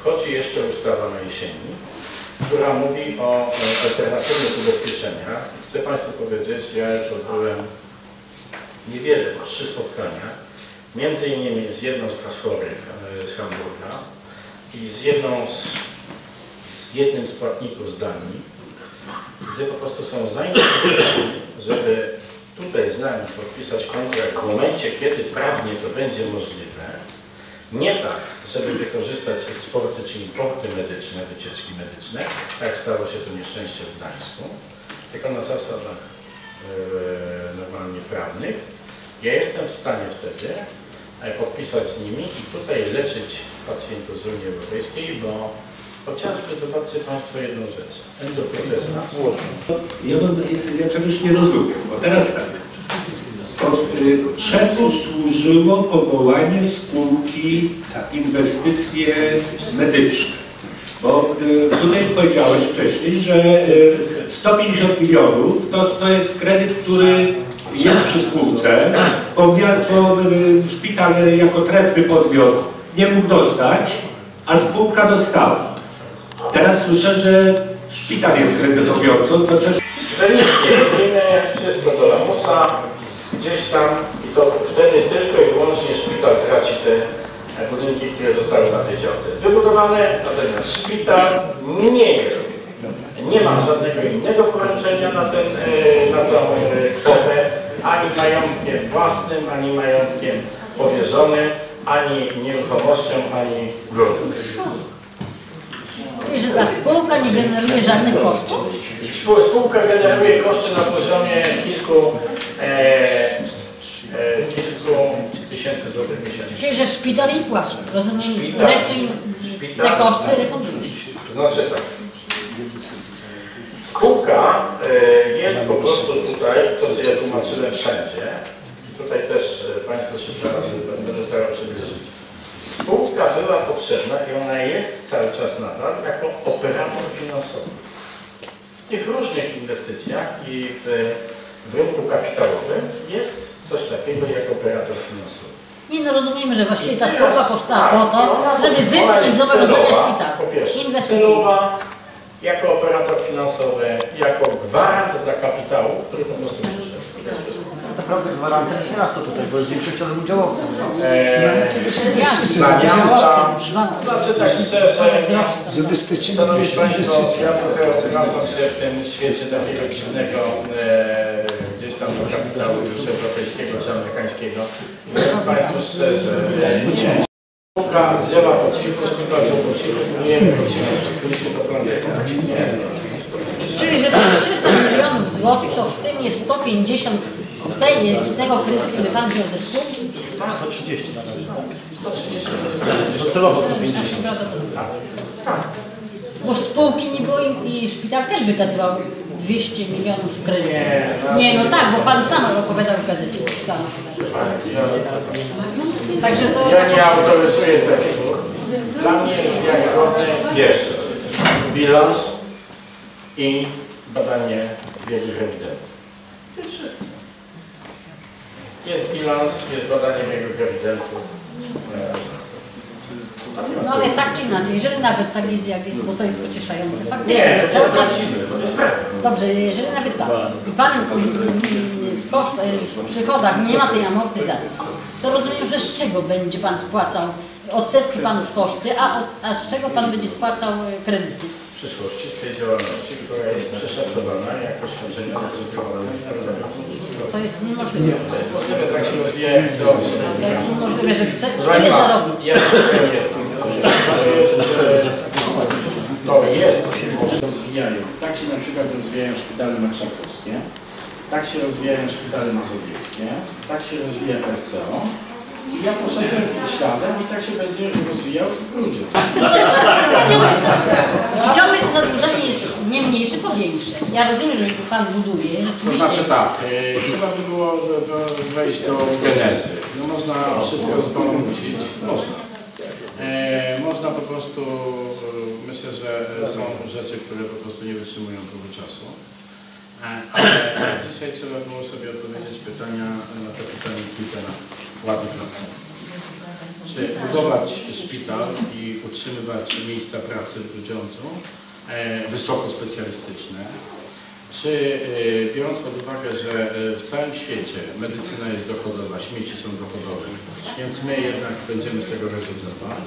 wchodzi jeszcze ustawa na jesieni, która mówi o alternatywnych ubezpieczeniach. Chcę Państwu powiedzieć, ja już odbyłem niewiele, bo trzy spotkania, między innymi z jedną z kas chorych e, z Hamburga i z jedną z, z jednym z płatników z Danii, gdzie po prostu są zainteresowani, żeby tutaj z nami podpisać kontrakt w momencie, kiedy prawnie to będzie możliwe, nie tak, żeby wykorzystać eksporty czy importy medyczne, wycieczki medyczne, tak stało się to nieszczęście w Gdańsku, tylko na zasadach e, normalnie prawnych, ja jestem w stanie wtedy e, podpisać z nimi i tutaj leczyć pacjentów z Unii Europejskiej, bo chociażby zobaczcie Państwo jedną rzecz. Endoproteza. Ja, ja czegoś nie rozumiem, bo teraz tak. Y, czemu służyło powołanie spółki inwestycje medyczne? Bo y, tutaj powiedziałeś wcześniej, że y, 150 milionów to, to jest kredyt, który jest przy spółce, bo, bo y, szpital jako trefny podmiot nie mógł dostać, a spółka dostała. Teraz słyszę, że szpital jest kredytobiorcą, to nic nie robimy, wszystko do lamusa, gdzieś tam i to wtedy tylko i wyłącznie szpital traci te budynki, które zostały na tej działce wybudowane, natomiast szpital nie jest, nie ma żadnego innego majątkiem własnym, ani majątkiem powierzonym, ani nieruchomością, ani gruntem. Czyli, że ta spółka nie generuje żadnych kosztów. Spół- Spółka generuje koszty na poziomie kilku, e, e, kilku tysięcy złotych miesięcznie. Czyli, że szpital jej płaci. Rozumiem, Szpital. refi, te koszty refundujesz. Znaczy tak. Spółka e, jest po prostu tutaj, to co ja tłumaczyłem wszędzie, i tutaj też e, Państwo się staram, będę starał przybliżyć. Spółka była potrzebna i ona jest cały czas nadal jako operator finansowy. W tych różnych inwestycjach i w, w rynku kapitałowym jest coś takiego jak operator finansowy. Nie no, rozumiemy, że właściwie ta spółka powstała tak, po to, i ona- żeby wypchnąć jest zobowiązania szpitala. Po pierwsze, Inwestycje. celowa, jako operator finansowy, jako gwarant dla kapitału, który po prostu przyszedł. Tak naprawdę gwarantem jest miasto tutaj, bo jest większościowym udziałowcem. No. Eee, Dla miasta, znaczy tak szczerze, Zabezpieczenie Szanowni Państwo, ja trochę obracam się w tym świecie takiego dziwnego e, gdzieś tam do kapitału już europejskiego czy amerykańskiego. Powiem Państwu szczerze, e, spółka wzięła po cichu, szpital wziął po cichu, budujemy po cichu, przykryliśmy to planetą. Nie. Czyli, że tych 300 milionów złotych to w tym jest 150 tej, tego kredytu, który Pan wziął ze spółki? 130 na razie. 130 Docelowo 150. Bo spółki nie było i, i szpital też wykazywał 200 milionów kredytu. Nie, no tak, bo Pan sam opowiadał w gazecie szpitalnej. Także to... Ja nie autoryzuję tekstów. Dla mnie jest wiarygodne pierwsze. Bilans i badanie biegłych ewidentów. To jest wszystko. Jest bilans, jest badanie biegłych ewidentów. No ale tak czy inaczej, jeżeli nawet tak jest jak jest, bo to jest pocieszające, Nie, faktycznie to cały czas... prawdziwe, to jest prawda. Dobrze, jeżeli nawet tak i Pan w, koszt, w przychodach nie ma tej amortyzacji, to rozumiem, że z czego będzie Pan spłacał odsetki Panów koszty, a, od, a z czego Pan będzie spłacał e, kredyty? W przyszłości z tej działalności, która jest przeszacowana jako świadczenie akredytowane. To jest niemożliwe. To jest możliwe, tak się rozwija jak co To jest niemożliwe, żeby te, Proszę tyle zarobić. ja powiem jedno. To jest, to rozwijają. Tak się na przykład rozwijają szpitale marszałkowskie, tak się rozwijają szpitale mazowieckie, tak się rozwija RCO. I ja poszedłem śladem i tak się będzie rozwijał Grudziądz. I ciągle, I ciągle to zadłużenie jest nie mniejsze, tylko większe. Ja rozumiem, że Pan buduje, To rzeczywiście. znaczy tak, e, trzeba by było do, do, wejść do genezy. No można wszystko rozbałamucić, można. E, można po prostu, e, myślę, że są rzeczy, które po prostu nie wytrzymują próby czasu. E, ale dzisiaj trzeba było sobie odpowiedzieć pytania na te pytania kilka ładnych lat. Czy budować szpital i utrzymywać miejsca pracy w Grudziądzu wysoko specjalistyczne, czy e, biorąc pod uwagę, że e, w całym świecie medycyna jest dochodowa, śmieci są dochodowe, więc my jednak będziemy z tego rezygnować,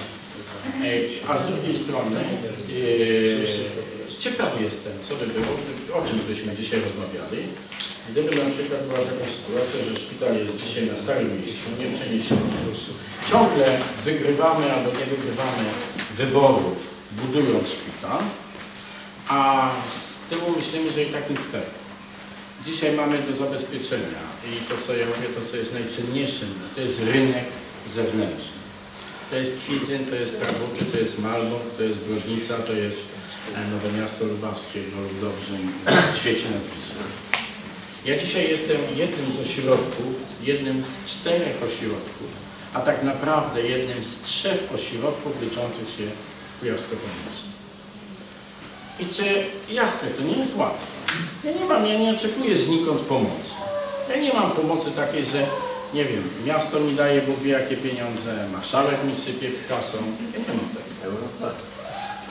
e, a z drugiej strony ciekawy jestem, co by było, o czym byśmy dzisiaj rozmawiali, gdyby na przykład była taka sytuacja, że szpital jest dzisiaj na starym miejscu, nie przeniesiony, ciągle wygrywamy albo nie wygrywamy wyborów budując szpital, a z tyłu myślimy, że i tak nic z tego. Dzisiaj mamy do zabezpieczenia i to, co ja mówię, to, co jest najcenniejszym, to jest rynek zewnętrzny. To jest Kwidzyn, to jest Prabuty, to jest Malbork, to jest Brodnica, to jest e, Nowe Miasto Lubawskie, no Dobrzyń, w świecie nad Wisłą. Ja dzisiaj jestem jednym z ośrodków, jednym z czterech ośrodków, a tak naprawdę jednym z trzech ośrodków liczących się w I czy, jasne, to nie jest łatwe. Ja nie mam, ja nie oczekuję znikąd pomocy. Ja nie mam pomocy takiej, że nie wiem, miasto mi daje Bóg wie jakie pieniądze, marszałek mi sypie kasą. Ja nie mam tego.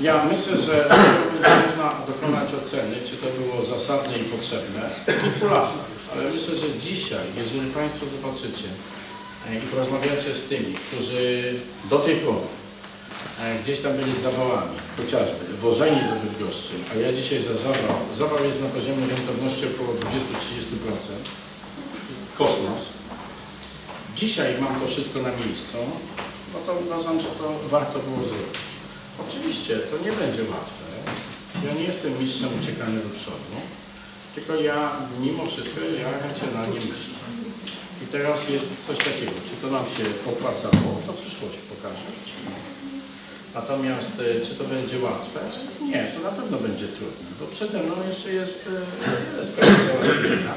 Ja myślę, że można dokonać oceny, czy to było zasadne i potrzebne kilku. Ale myślę, że dzisiaj, jeżeli Państwo zobaczycie e, i porozmawiacie z tymi, którzy do tej pory gdzieś tam byli z zawałami, chociażby wożeni do Bydgoszczy, a ja dzisiaj za zawał, zawał jest na poziomie rentowności około 20-30%, kosmos. Dzisiaj mam to wszystko na miejscu, no to uważam, że to warto było zrobić. Oczywiście to nie będzie łatwe. Ja nie jestem mistrzem uciekania do przodu, tylko ja mimo wszystko ja racjonalnie myślę. I teraz jest coś takiego, czy to nam się opłacało, to przyszłość pokaże, czy nie. Natomiast e, czy to będzie łatwe? Nie, to na pewno będzie trudne, bo przede mną jeszcze jest wiele spraw do załatwienia.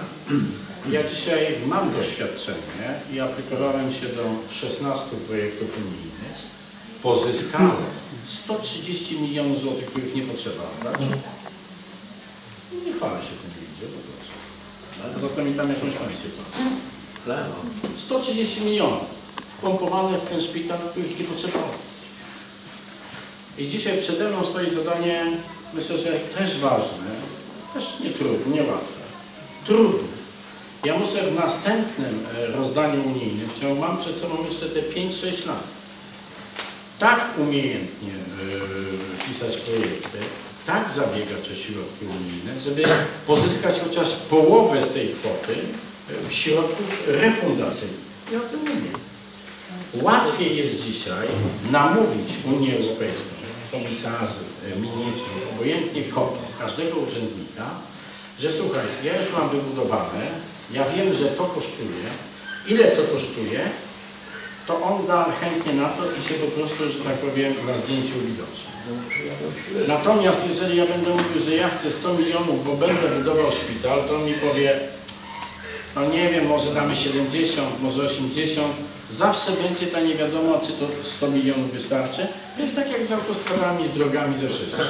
Ja dzisiaj mam doświadczenie i aplikowałem się do 16 projektów unijnych. Pozyskałem 130 milionów złotych, których nie potrzeba dać. Nie chwalę się tym nigdzie, po prostu. A zatem mi tam jakąś pensję płacę. 130 milionów wpompowane w ten szpital, których nie potrzeba. I dzisiaj przede mną stoi zadanie, myślę, że też ważne, też nie trudne, nie łatwe. Trudne. Ja muszę w następnym e, rozdaniu unijnym, w ciągu mam przed sobą jeszcze te 5-6 lat, tak umiejętnie e, pisać projekty, tak zabiegać o środki unijne, żeby pozyskać chociaż połowę z tej kwoty e, środków refundacyjnych. Ja o tym mówię. Łatwiej jest dzisiaj namówić Unię Europejską, komisarzy, e, ministrów, obojętnie kogo, każdego urzędnika, że słuchaj, ja już mam wybudowane, ja wiem, że to kosztuje, ile to kosztuje, to on da chętnie na to i się po prostu, że tak powiem, na zdjęciu uwidoczni. Natomiast jeżeli ja będę mówił, że ja chcę 100 milionów, bo będę budował szpital, to on mi powie, no nie wiem, może damy 70, może 80, zawsze będzie ta nie wiadomo, czy to 100 milionów wystarczy. To jest tak jak z autostradami, z drogami, ze wszystkim.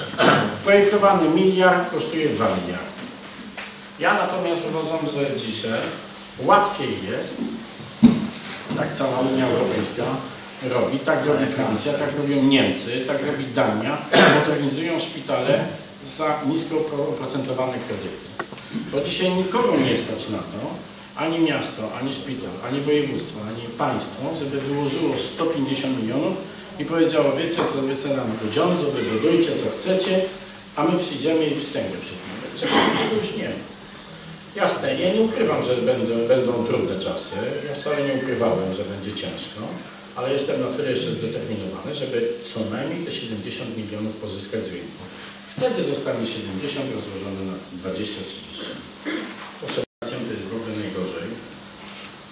Projektowany miliard kosztuje 2 miliardy. Ja natomiast uważam, że dzisiaj łatwiej jest, tak cała Unia Europejska robi, tak robi Francja, tak robią Niemcy, tak robi Dania, modernizują szpitale za nisko oprocentowane kredyty. Bo dzisiaj nikogo nie stać na to, ani miasto, ani szpital, ani województwo, ani państwo, żeby wyłożyło 150 milionów i powiedziało, wiecie co, wy sobie nam pieniądze, wybudujcie co chcecie, a my przyjdziemy i wstęgę przyjmiemy. Czego już nie ma. Jasne, ja nie ukrywam, że będą, będą trudne czasy. Ja wcale nie ukrywałem, że będzie ciężko, ale jestem na tyle jeszcze zdeterminowany, żeby co najmniej te 70 milionów pozyskać z rynku. Wtedy zostanie 70 rozłożone na 20-30. Potrzebacją to jest w ogóle najgorzej.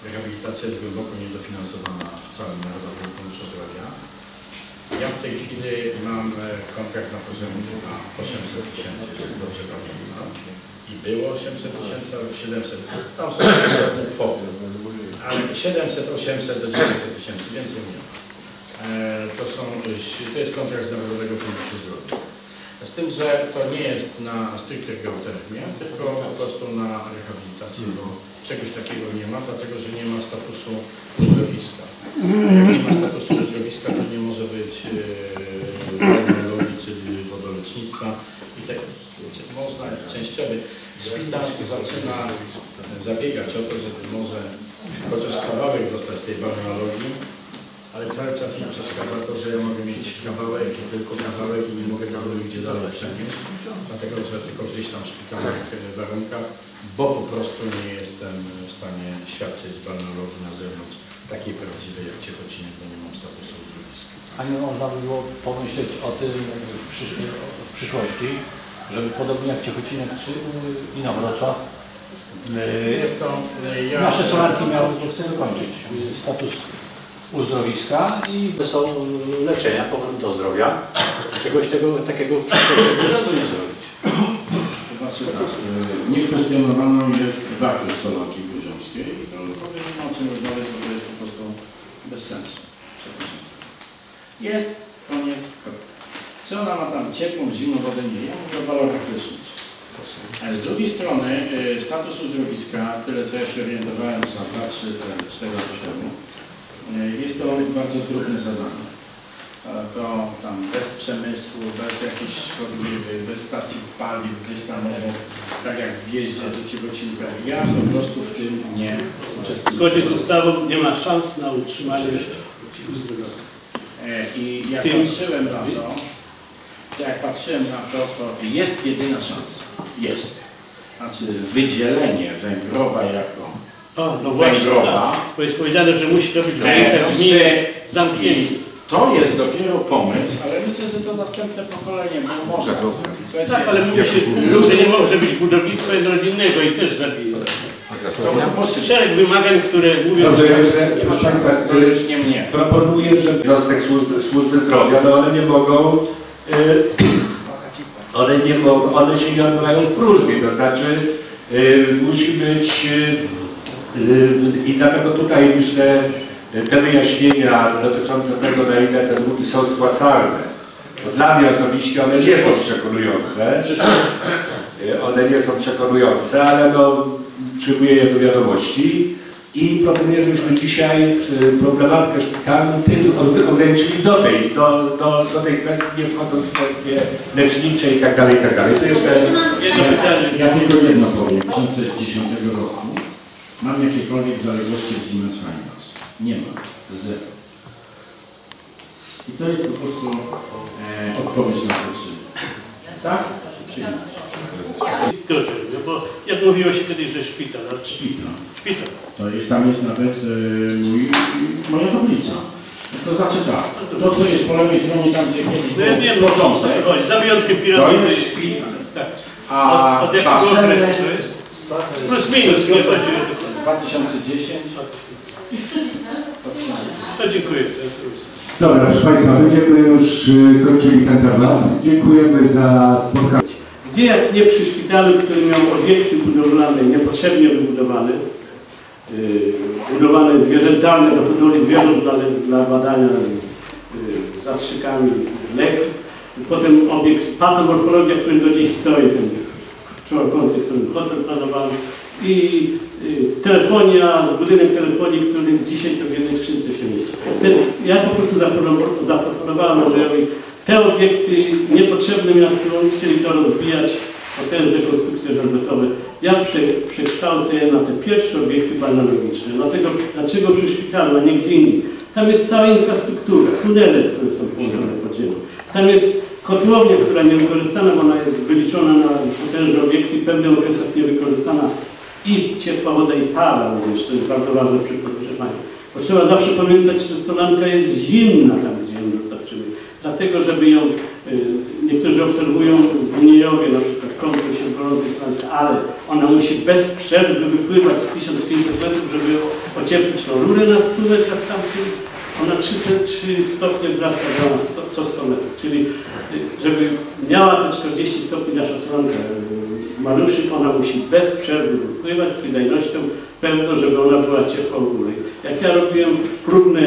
Rehabilitacja jest głęboko niedofinansowana w całym Narodowym. Ja w tej chwili mam e, kontrakt na poziomie chyba 800 tysięcy, jeżeli dobrze pamiętam. I było 800 tysięcy, albo 700. Tam są różne kwoty. Ale 700, 800 do 900 tysięcy, więcej nie ma. E, To, są, to jest kontrakt z Narodowego Funduszu Zdrowia. Z tym, że to nie jest na stricte geotermię, tylko po prostu na rehabilitację, bo czegoś takiego nie ma, dlatego że nie ma statusu uzdrowiska. Jak nie ma statusu uzdrowiska, to e, czyli wodolecznictwa i tego. Można częściowy. Szpital zaczyna zabiegać o to, żeby może chociaż kawałek dostać tej balneologii, ale cały czas mi przeszkadza to, że ja mogę mieć kawałek i tylko kawałek i nie mogę tego nigdzie dalej przenieść, dlatego że tylko gdzieś tam w szpitalnych e, warunkach, bo po prostu nie jestem w stanie świadczyć balneologii na zewnątrz takiej prawdziwej jak Ciechocinek, bo nie mam statusu uzdrowiska. A nie można by było pomyśleć o tym w, przysz w przyszłości, żeby podobnie jak Ciechocinek czy Inowrocław, yy, Jest to, ja, nasze solarki miały, to chcę dokończyć, status uzdrowiska i są leczenia, powrót do zdrowia. Czegoś tego, takiego w przyszłości nie zrobić. To znaczy tak, niekwestionowaną jest wartość solarki gruziąckiej. No, powiem, nie ma o czym rozmawiać, bo to jest po prostu bez sensu. Jest, koniec. Czy ona ma tam ciepłą, zimną wodę, nie. Ja mówię o prysznic. A z drugiej strony y, status uzdrowiska, tyle co ja się orientowałem za 2-3 lata temu, y, jest to bardzo trudne zadanie. To tam bez przemysłu, bez jakichś szkodliwych, bez stacji paliw, gdzieś tam tak jak w jeździe do Ciebocinka. Ja po prostu w tym nie uczestniczę. Zgodnie z ustawą nie ma szans na utrzymanie uzdrowiska. E, I jak W tym- patrzyłem na to, jak patrzyłem na to, to jest jedyna szansa. Jest. Znaczy wydzielenie Węgrowa jako O, no właśnie, Węgrowa. tak. bo jest powiedziane, że musi to być granica gminy. To jest dopiero pomysł, ale myślę, że to następne pokolenie bo może. Tak, ale mówi się, że nie może być budownictwa jednorodzinnego i też zabije. Szereg wymagań, które mówią, Dobrze, że ja jeszcze, proszę Państwa, nie mnie. proponuję, że wniosek służby, służby zdrowia, no one nie mogą, y, one nie mogą, one się nie odbywają w próżni, to znaczy y, musi być y, y, i dlatego tutaj myślę te wyjaśnienia dotyczące tego, na ile te długi są spłacalne. Bo dla mnie osobiście one nie są przekonujące. One nie są przekonujące, ale no, przyjmuję je do wiadomości i proponuję, żebyśmy dzisiaj y, problematykę szpitalną ograniczyli do tej, do, do, do tej kwestii, nie wchodząc w kwestie lecznicze i tak dalej, i tak dalej. To jeszcze jedno pytanie. Ja tylko jedno powiem. 2010 roku mam jakiekolwiek zaległości w Siemens Finance. Nie mam. Zero. I to jest po prostu e, odpowiedź na to czy. Tak? No bo jak mówiło się kiedyś, że szpital, a Szpital. szpital. To jest, tam jest nawet e, mój, moja tablica. To znaczy tak, to co jest po lewej stronie tam gdzie kiedyś No ja wiem, no początek, chodź, za wyjątkiem to piramidy. jest szpital. Tak. A Od, od jakiego baseny okresu to jest? Plus minus, nie chodzi o to. 2010. To dziękuję. Dobra, proszę Państwa, będziemy już y, kończyli ten temat. Dziękujemy za spotkanie. Gdzie jak nie przy szpitalu, który miał obiekty budowlane, niepotrzebnie wybudowane, yy, budowane zwierzętalne do hodowli zwierząt dla, dla badania yy, zastrzykami leków. Potem obiekt patomorfologia, który do dziś stoi, ten czworokątny, który hotel planowany. I yy, telefonia, budynek telefonii, który dzisiaj to w jednej skrzynce się mieści. Ten, ja po prostu zaproponowa- zaproponowałem Andrzejowi te obiekty niepotrzebne miastu, chcieli to rozbijać, potężne konstrukcje żelbetowe. Ja prze, przekształcę je na te pierwsze obiekty balneologiczne. Dlatego, dlaczego przy szpitalu, a nie gdzie indziej? Tam jest cała infrastruktura, tunele, które są połączone pod ziemią. Tam jest kotłownia, która nie wykorzystana, bo ona jest wyliczona na potężne obiekty, w pewnych okresach niewykorzystana i ciepła woda i para również, to jest bardzo ważne przy podgrzewaniu. Bo trzeba zawsze pamiętać, że solanka jest zimna tam, gdzie ją. Dlatego, żeby ją, y, niektórzy obserwują w Niejowie na przykład kąpią się w gorącej solance, ale ona musi bez przerwy wypływać z 1500 metrów, żeby ocieplić. No rurę na 100 metrach tamtym, ona 3, 3 stopnie wzrasta do nas co, co 100 metrów. Czyli y, żeby miała te 40 stopni nasza solanka y, maluszy, ona musi bez przerwy wypływać z wydajnością pewną, żeby ona była ciepła u góry. Jak ja robiłem próbne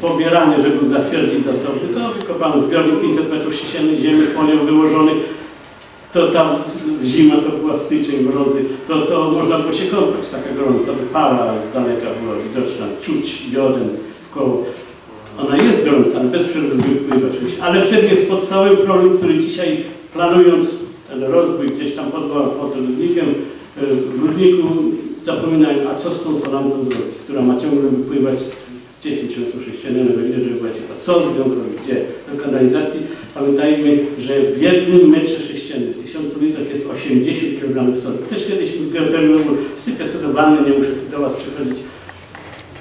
pobieranie, żeby zatwierdzić zasoby, to wykopałem zbiornik 500 metrów ściśniętej ziemi, folią wyłożonych, to tam zima to była styczeń, mrozy, to, to można było się kąpać, taka gorąca, by para z daleka była widoczna, czuć jodem w koło. Ona jest gorąca, ale bez przerwy wypływać musi. Ale wtedy jest podstawowy problem, który dzisiaj planując ten rozwój gdzieś tam pod, pod Ludnikiem, y, w Ludniku zapominają, a co z tą solanką zrobić, która ma ciągle wypływać 10 metrów sześciennych na godzinę, żeby była ciepła. Co z nią? Gdzie? Do kanalizacji. Pamiętajmy, że w jednym metrze sześciennym, w 1000 litrach jest 80 kg soli. Też kiedyś w geoterminolu wsypię sobie do wanny, nie muszę do Was przychodzić.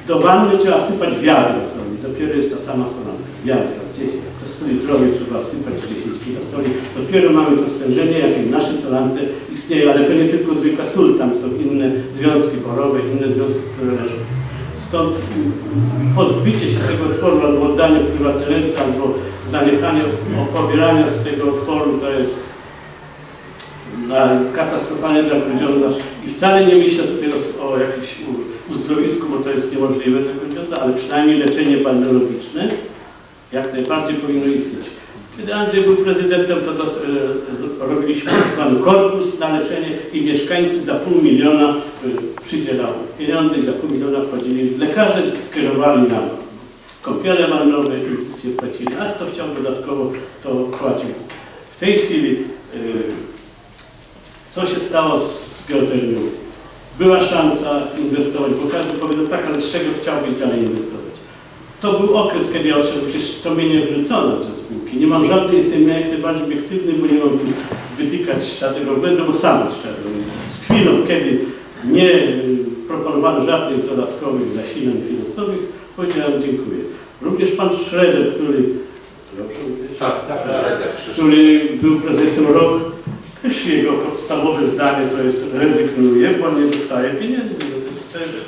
Do wanny trzeba wsypać wiadro soli. Dopiero jest ta sama solanka. Wiadro. Gdzieś to 100 litrowie trzeba wsypać 10 kg soli. Dopiero mamy to stężenie, jakie w naszej solance istnieje, ale to nie tylko zwykła sól, tam są inne związki borowe, inne związki, które leżą. Stąd pozbycie się tego otworu albo oddanie ręce, albo zaniechanie pobierania z tego otworu to jest na- katastrofalnie dla grudziądza. I wcale nie myślę tutaj o, o jakimś uzdrowisku, bo to jest niemożliwe dla grudziądza, ale przynajmniej leczenie balneologiczne jak najbardziej powinno istnieć. Kiedy Andrzej był prezydentem, to dos, e, robiliśmy tak zwany korpus na leczenie i mieszkańcy za pół miliona e, przydzielał pieniądze i za pół miliona wchodzili. Lekarze skierowali na kąpiele marnowe i nic nie płacili, a kto chciał dodatkowo, to płacił. W tej chwili e, co się stało z geotermią? Była szansa inwestować, bo każdy powiedział tak, ale z czego chciałbyś dalej inwestować? To był okres, kiedy ja odszedłem, przecież to mnie nie wrzucono ze Nie mam żadnej, jestem jak najbardziej obiektywny, bo nie mam tu wytykać żadnego błędu, bo sam odszedłem. Z chwilą, kiedy nie proponowano żadnych dodatkowych zasilań finansowych, powiedziałem dziękuję. Również pan Schroeder, który? Tak, tak, tak, który był prezesem rok, też jego podstawowe zdanie to jest rezygnuje, bo nie dostaje pieniędzy. No to, to, jest,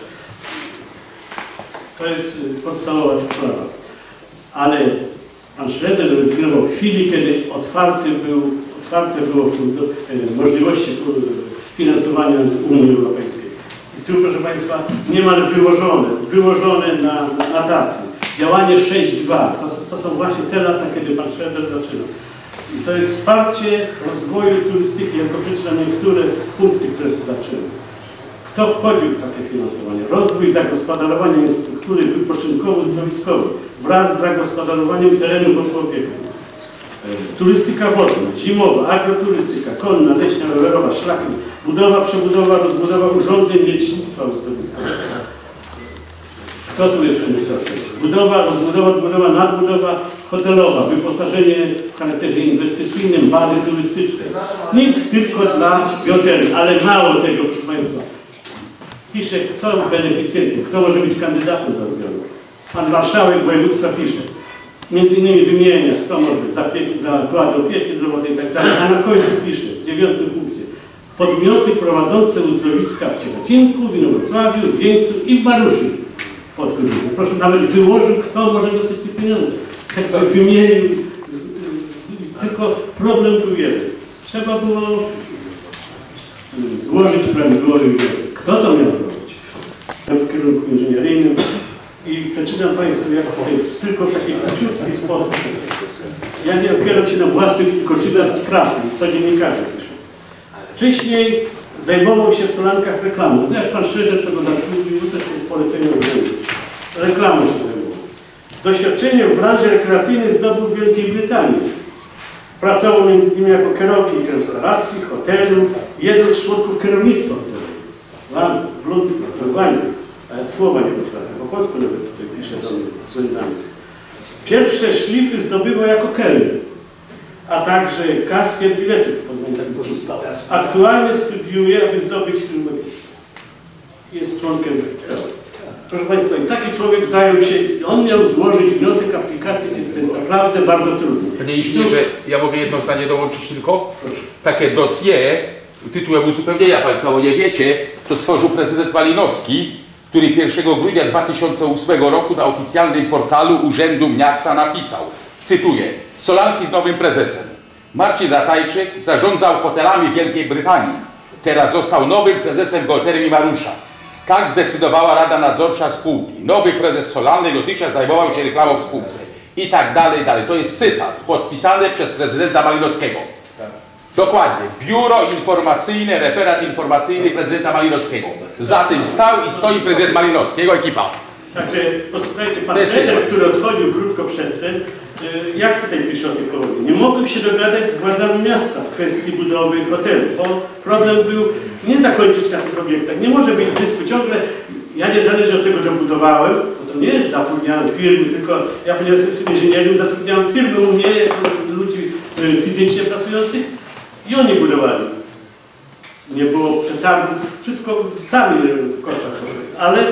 to jest y, podstawowa sprawa. Ale pan Schroeder rezygnował w chwili, kiedy otwarty był, otwarte było y, możliwości finansowania z Unii Europejskiej. I tu, proszę Państwa, niemal wyłożone, wyłożone na, na, tacy. Działanie 6.2, to, to są właśnie te lata, kiedy pan Schroeder zaczynał. I to jest wsparcie rozwoju turystyki, jako przeczytam niektóre punkty, które się zaczęły. Kto wchodził w takie finansowanie? Rozwój zagospodarowania struktury wypoczynkowo-zdrowiskowej wraz z zagospodarowaniem terenu opieką. E, Turystyka wodna, zimowa, agroturystyka, konna, leśna, rowerowa, szlaki, budowa, przebudowa, rozbudowa urządzeń lecznictwa uzdrowiskowego. Kto tu jeszcze nie zaczął? Budowa, rozbudowa, odbudowa, nadbudowa hotelowa, wyposażenie w charakterze inwestycyjnym bazy turystycznej. Nic tylko dla geotermii, ale mało tego, proszę Państwa. Pisze, kto beneficjentem, kto może być kandydatem do odbioru. Pan marszałek województwa pisze. Między innymi wymienia, kto może za zakłady opieki zdrowotnej i tak dalej, a na końcu pisze, w dziewiątym punkcie. Podmioty prowadzące uzdrowiska w Ciechocinku, w Inowrocławiu, w Wieńcu i w Górnikiem. Proszę nawet wyłożył, kto może dostać te pieniądze. Tak wymienił. Tylko problem był jeden. Trzeba było złożyć prawidłowy wniosek. Kto to miał zrobić? W kierunku inżynieryjnym. I przeczytam Państwu, jak to jest tylko w taki króciutki sposób. Ja nie opieram się na własnych, tylko czytam z prasy, co dziennikarze piszą. Wcześniej zajmował się w Solankach reklamą. No Jak pan Schroeder tego zatrudnił, to też jest polecenie urzędu. Reklamą się zajmował. Doświadczenie w branży rekreacyjnej zdobył w Wielkiej Brytanii. Pracował między innymi jako kierownik restauracji, hotelu, jeden z członków kierownictwa Lan, w Lublinie, w Anglii. Ale słowa nie potrafię, po polsku nawet tutaj pisze do mnie. Pierwsze szlify zdobywał jako kelner, a także kasjer biletów w Poznań. Aktualnie studiuje, aby zdobyć magister. Jest członkiem. Proszę Państwa, i taki człowiek zajął się, on miał złożyć wniosek aplikacji, kiedy to jest naprawdę bardzo trudne. Panie inżynierze, ja mogę jedno zdanie dołączyć tylko? Takie dossier, tytułem uzupełnienia Państwa, bo nie wiecie, to stworzył prezydent Malinowski, który 1 grudnia 2008 roku na oficjalnym portalu Urzędu Miasta napisał, cytuję, Solanki z nowym prezesem. Marcin Ratajczyk zarządzał hotelami Wielkiej Brytanii. Teraz został nowym prezesem Geotermii Marusza. Tak zdecydowała Rada Nadzorcza spółki. Nowy prezes Solalnej dotychczas zajmował się reklamą w spółce. I tak dalej, dalej. To jest cytat podpisany przez prezydenta Malinowskiego. Dokładnie. Biuro Informacyjne, referat informacyjny prezydenta Malinowskiego. Za tym stał i stoi prezydent Malinowski, jego ekipa. Także posłuchajcie, pan symbol. który odchodził krótko przedtem, y, jak tutaj pisze o tej połowie? Nie mogłem się dogadać z władzami miasta w kwestii budowy hotelu, bo problem był nie zakończyć na tych obiektach. Nie może być zysku ciągle. Ja nie zależy od tego, że budowałem, bo to nie jest zatrudniałem firmy, tylko ja ponieważ jestem inżynierem, zatrudniałem firmy u mnie, ludzi y, fizycznie pracujących i oni budowali. Nie było przetargów, wszystko sami w kosztach poszły, ale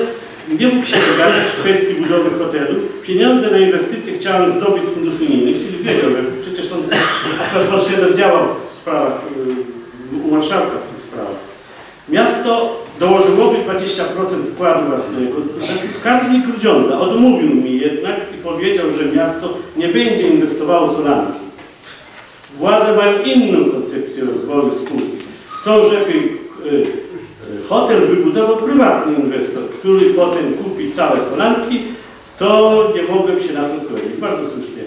nie mógł się dogadać w kwestii budowy hotelu. Pieniądze na inwestycje chciałem zdobyć z funduszy unijnych, czyli wiedział, że przecież on Schroeder działał w sprawach, y, u marszałka w tych sprawach. Miasto dołożyłoby 20% wkładu własnego. Skarbnik Grudziądza odmówił mi jednak i powiedział, że miasto nie będzie inwestowało w solanki. Władze mają inną koncepcję rozwoju spółki. Chcą, żeby y, y, hotel wybudował prywatny inwestor, który potem kupi całe solanki, to nie mogłem się na to zgodzić. Bardzo słusznie.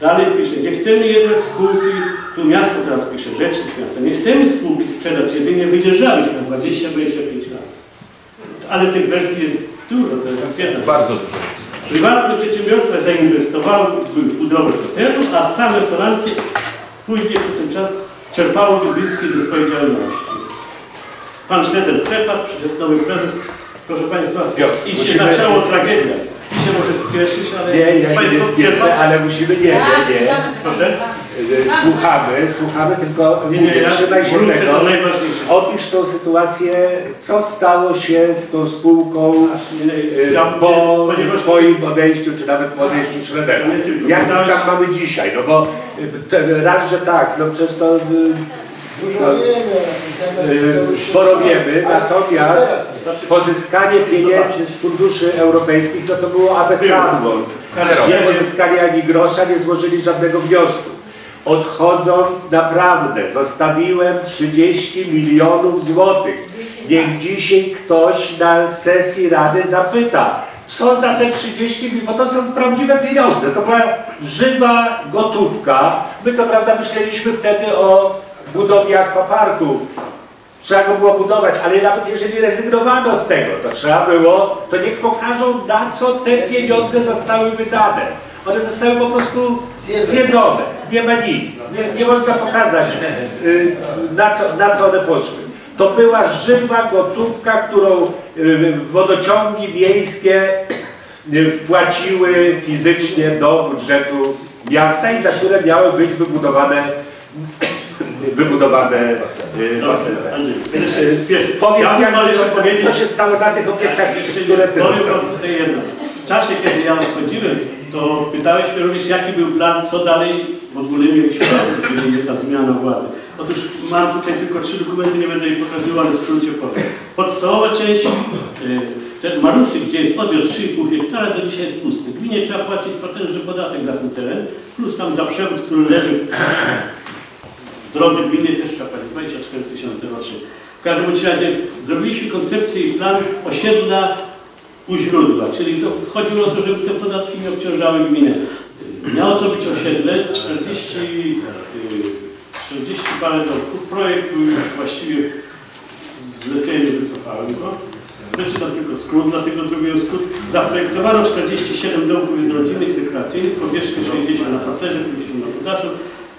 Dalej pisze, nie chcemy jednak spółki, tu miasto teraz pisze, rzecznik miasta, nie chcemy spółki sprzedać, jedynie wydzierżawić na 20-25 lat. Ale tych wersji jest dużo, to jest jedna. Bardzo dużo. Prywatne przedsiębiorstwa zainwestowały w budowę hotelu, a same Solanki później przez ten czas czerpały zyski ze swojej działalności. Pan Szreder przepadł, przyszedł nowy prezes. Proszę Państwa, Piotr, i się musimy- zaczęło tragedia. I się może spieszyć, ale Nie, ja się Państwo nie spieszę, ale musimy, nie, Tak, nie, nie. Proszę? E, Słuchamy, słuchamy, tylko Nie, nie, mówię, ja trzymaj się tego. Opisz tą sytuację, co stało się z tą spółką e, Chciałbym- po ponieważ- Twoim odejściu, czy nawet po odejściu Schroedera. Nie. Jaki stan mamy dzisiaj? No bo e, te- raz, że tak, no przez to Dużo No, wiemy sporo wiemy, natomiast teraz? pozyskanie pieniędzy z funduszy europejskich, no to było abecadło. Nie pozyskali ani grosza, nie złożyli żadnego wniosku. Odchodząc naprawdę zostawiłem 30 milionów złotych. Niech dzisiaj ktoś na sesji Rady zapyta, co za te 30 milionów, bo to są prawdziwe pieniądze, to była żywa gotówka. My co prawda myśleliśmy wtedy o budowie akwaparku, Trzeba go było budować, ale nawet jeżeli rezygnowano z tego, to trzeba było, to niech pokażą na co te pieniądze zostały wydane. One zostały po prostu zjedzone. Nie ma nic. Nie, nie można pokazać y, na co, na co one poszły. To była żywa gotówka, którą y, wodociągi miejskie y, wpłaciły fizycznie do budżetu miasta i za które miały być wybudowane wybudowane y, baseny. Powiedz, jak, co się stało na tych obiektach, które ty Powiem zostawiłeś? Wam tutaj jedno. Czasie, kiedy ja odchodziłem, to pytałeś mnie również, jaki był plan, co dalej w ogóle mieliśmy, kiedy będzie ta zmiana władzy. Otóż mam tutaj tylko trzy dokumenty, nie będę ich pokazywał, ale w skrócie powiem. Podstawowa część, w te- Maruszy, gdzie jest odbiór 3,5 hektara, do dzisiaj jest pusty. Gminie trzeba płacić potężny podatek za ten teren, plus tam za przewód, który leży w drodze gminy też trzeba płacić 24 tysiące rocznie. W każdym razie zrobiliśmy koncepcję i plan osiedla u źródła, czyli chodziło o to, żeby te podatki nie obciążały gminę. Miało to być osiedle 40, y, 40 parę domków. Projekt był już właściwie zlecenie wycofałem go. Wyczytam tylko skrót, dlatego zrobiłem skrót. Zaprojektowano 47 domków jednorodzinnych rekreacyjnych, powierzchnię 60 na parterze, 50 na poddaszu.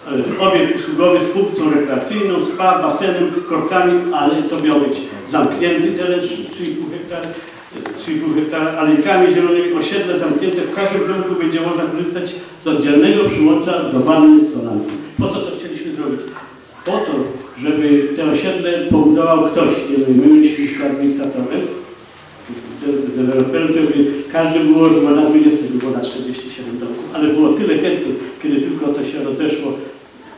E, Obiekt usługowy z funkcją rekreacyjną, spa, basenem, korkami, ale to miał być zamknięty teren 3,5 hektara, 3,5 hektara, alejkami zielonymi, osiedle zamknięte. W każdym domku będzie można korzystać z oddzielnego przyłącza do wanny z sonami. Po co to chcieliśmy zrobić? Po to, żeby te osiedle pobudował ktoś, my tylko administratorem, de- deweloperem, żeby każdy było, że ma na 20 było na 47 domków, ale było tyle chętnych, kiedy tylko to się rozeszło,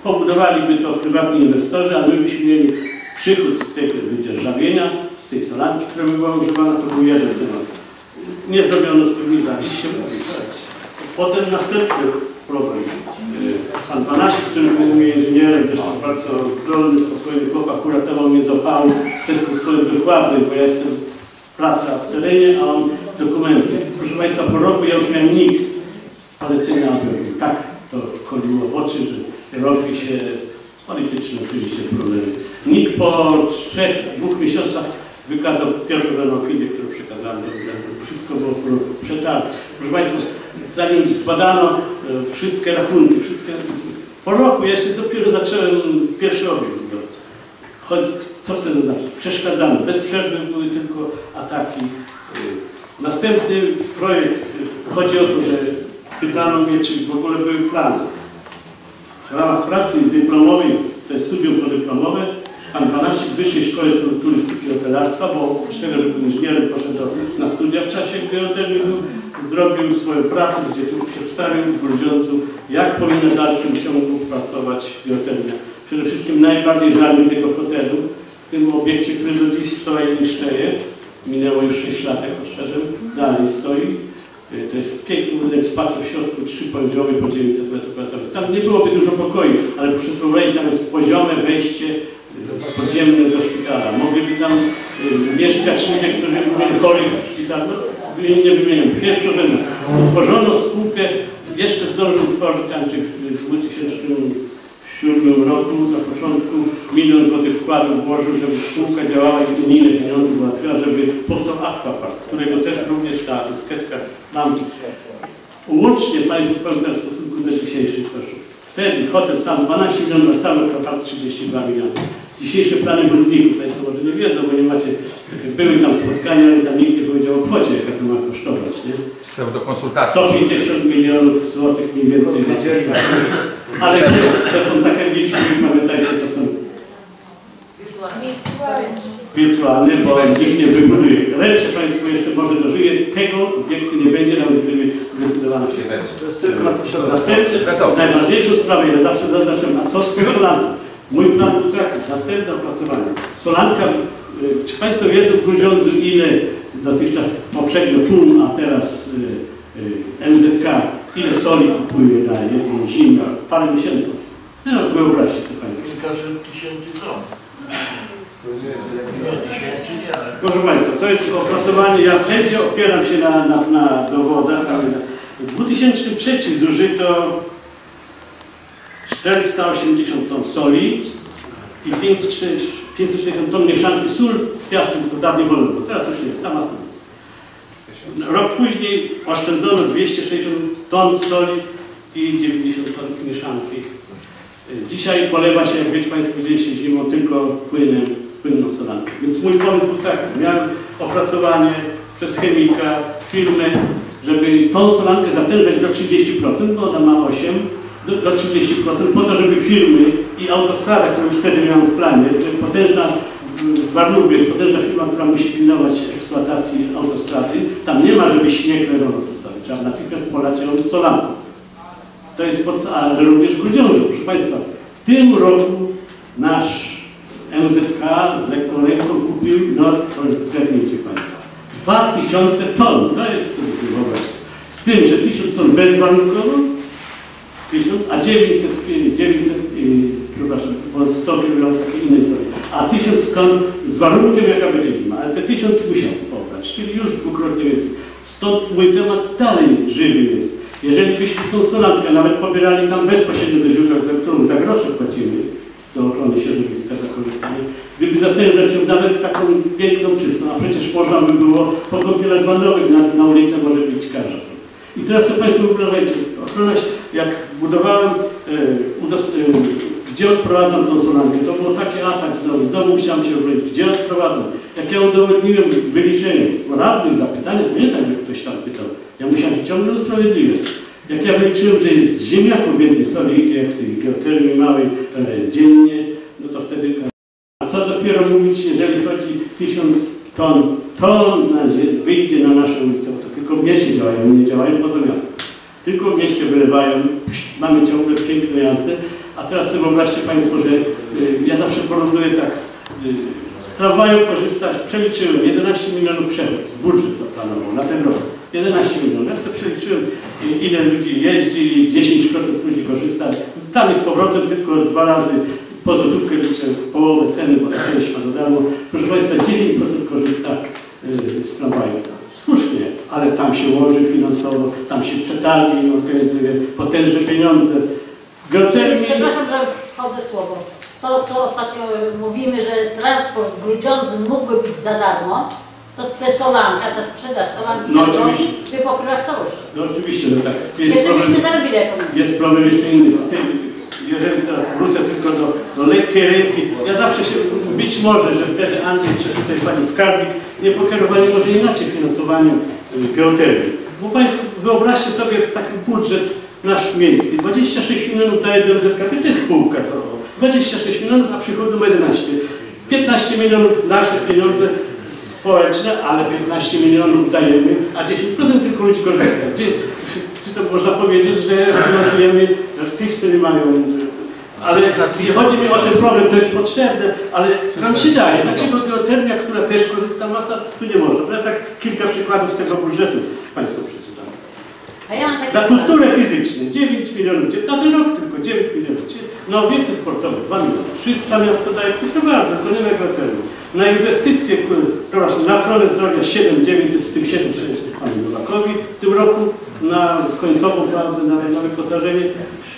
pobudowaliby to prywatni inwestorzy, a my byśmy mieli przychód z tego wydzierżawienia, z tej solanki, która by była używana, to był jeden temat. Nie zrobiono z pewnych dla dziś się mówi. Potem następny problem. E, Pan Panasik, który był inżynierem, też jest bardzo zdolny, spokojny chłopak, uratował mnie z opału w kwestii swoim dokładnym, bo ja jestem praca w terenie, a on dokumenty. Proszę Państwa, po roku ja już miałem nikt z odrobił. Tak to wchodziło w oczy, że robi się polityczne oczywiście problemy. Nikt po trzech, dwóch miesiącach wykazał pierwszą opinię, którą przekazałem do urzędu. Wszystko było przetarg. Proszę Państwa, zanim zbadano e, wszystkie rachunki, wszystkie... Po roku ja jeszcze dopiero zacząłem pierwszy obieg. Choć, co chcę zaznaczyć? Przeszkadzamy. Bez przerwy były tylko ataki. Y, Następny projekt, y, chodzi o to, że pytano mnie, czy w ogóle były plany. W ramach pracy dyplomowej, to jest studium podyplomowe, pan Banasik w Wyższej Szkole Turystyki i Hotelarstwa, bo oprócz tego, że był inżynierem, poszedł na studia w czasie, odeszł, zrobił swoją pracę, gdzie przedstawił w Grudziądzu, jak powinna w dalszym ciągu pracować biotermia. Przede wszystkim najbardziej mi tego hotelu, w tym obiekcie, który do dziś stoi i niszczeje. Minęło już 6 lat, jak odszedłem, dalej stoi. Y, To jest piękny budynek z w środku, trzy poziomy po 900 metrów kwadratowych. Tam nie byłoby dużo pokoi, ale proszę sobie tam jest poziome wejście y, podziemne do szpitala. Mogliby tam y, mieszkać ludzie, którzy byli chorzy w szpitalu. No, nie wymieniam. Pierwszy rzędu. Utworzono spółkę jeszcze zdążył tworzyć Andrzej w 2007 roku na początku milion złotych wkładu włożył, żeby spółka działała i unijne pieniądze ułatwiała, żeby powstał Aquapark, którego skeczka mam łącznie Państwu powiem w stosunku do dzisiejszych kosztów. Wtedy hotel sam 12 milionów, a cały Aquapark 32 miliony. Dzisiejsze plany w Rudniku, Państwo może nie wiedzą, bo nie macie, były tam spotkania, ale tam nikt nie powiedział o kwocie, jaka to ma kosztować, nie? Pseudokonsultacja. 150 milionów złotych mniej więcej. Ale to są takie liczby, pamiętajcie, to są wirtualne, bo nikt nie wybuduje. Ręcze Państwo jeszcze może dożyje, tego obiektu nie będzie, nawet gdyby zdecydowano się. To jest tylko na potrzeby. Następny, najważniejszą sprawę, ja zawsze zaznaczam, a co z solanką? Mój plan był taki, następne opracowanie. Solanka, y, czy Państwo wiedzą w Grudziądzu ile dotychczas poprzednio tłum, a teraz y, y, MZK, ile soli kupuje na jedną zimę, parę miesięcy. No wyobraźcie sobie Państwo. Kilkaset tysięcy ton. Proszę Państwa, to jest opracowanie, ja wszędzie opieram się na, na, na dowodach. W 2003 zużyto 480 ton soli i 560 560 ton mieszanki sól z piaskiem, to dawniej wolno było, teraz już nie, sama sól. Rok później oszczędzono 260 ton soli i 90 ton mieszanki. Dzisiaj polewa się, jak wiecie Państwo widzieliście zimą, tylko płynem, płynną solankę. Więc mój pomysł był taki, miałem opracowanie przez chemika, firmę, żeby tą solankę zatężać do 30%, bo ona ma 8, do, do 30%, po to, żeby firmy i autostrada, które już wtedy miałem w planie, potężna w Warnubie jest potężna firma, która musi pilnować eksploatacji autostrady, tam nie ma, żeby śnieg leżał na autostradzie, trzeba natychmiast polać ją solanką. To jest pod, ale również w Grudziądzu, proszę Państwa. W tym roku nasz MZK z lekką ręką kupił, no to zgadnijcie Państwo, 2000 ton, to jest wyobraź. Z tym, że 1000 ton bezwarunkowo, 1000, a 900, y, 900 y, przepraszam, bo 100 kg takiej innej sobie, a 1000 ton z warunkiem jaka będzie lima, ale te 1000 musiał pobrać, czyli już dwukrotnie więcej. Stąd mój temat dalej żywy jest. Jeżeli byśmy tą solankę nawet pobierali tam bezpośrednio ze źródła, za którą za grosze płacimy do ochrony środowiska za korzystanie, gdyby zatężać ją nawet taką piękną, czystą, a przecież można by było po kąpielach wannowych na, na ulicę może być każda. I teraz to Państwo wyobrażajcie, ochrona, jak budowałem, e, e, gdzie odprowadzam tą solankę, to było taki atak znowu, znowu musiałem się obronić, gdzie odprowadzam. Jak ja udowodniłem w wyliczeniu, radnych zapytania, to nie tak, że ktoś tam pytał, ja musiałem ciągle usprawiedliwiać. Jak ja wyliczyłem, że z ziemniaków więcej soli idzie jak z tej geotermii małej e, dziennie, no to wtedy... A co dopiero mówić, jeżeli chodzi tysiąc ton, ton wyjdzie na naszą ulicę, bo to tylko w mieście działają, nie działają poza miastem. Tylko w mieście wylewają, mamy ciągle piękne jazdy, a teraz sobie wyobraźcie Państwo, że y, ja zawsze porównuję tak, y, z tramwajów korzystać, przeliczyłem 11 milionów przewód, budżet zaplanował na ten rok. 11 milionów. Jak sobie przeliczyłem, ile ludzi jeździ, 10% ludzi korzysta. Tam jest z powrotem tylko dwa razy po złotówkę liczę połowę ceny, bo ta część ma za darmo. Proszę Państwa, 9% korzysta y, z tramwaju. Słusznie, ale tam się łoży finansowo, tam się przetargi organizuje, potężne pieniądze. Geotermii, Przepraszam, że wchodzę słowo. To, co ostatnio mówimy, że transport w Grudziądzu mógłby być za darmo, to te solanka, ta sprzedaż solanki No, drogi by całość. no oczywiście, że tak. Jest problem, byśmy zarobili jako miasto. jest problem jeszcze inny. Ty, jeżeli teraz wrócę tylko do, do lekkiej ręki, ja zawsze się, być może, że wtedy Andrzej czy tutaj pani skarbnik nie pokierowali może inaczej finansowaniem y, geotermii. Bo Państwo wyobraźcie sobie taki budżet nasz miejski. 26 milionów daje do MZK, to jest spółka. to 26 milionów, a przychodu ma 11. 15 milionów nasze pieniądze społeczne, ale 15 milionów dajemy, a 10% tylko ludzi korzysta. Czy, czy to można powiedzieć, że finansujemy tych, którzy mają... Ale nie chodzi mi o ten problem, to jest potrzebne, ale nam się daje. Dlaczego geotermia, która też korzysta masa, tu nie można? Ja tak kilka przykładów z tego budżetu Państwu przeczytam. Ja Na kulturę fizyczną 9 milionów, na ten rok tylko 9 milionów, na obiekty sportowe 2 miliony, 300 miasto daje, proszę bardzo, to nie na geotermię. Na inwestycje, przepraszam, na ochronę zdrowia 7 900, w tym 7 600 panu Nowakowi w tym roku, na końcową fazę, na, na wyposażenie.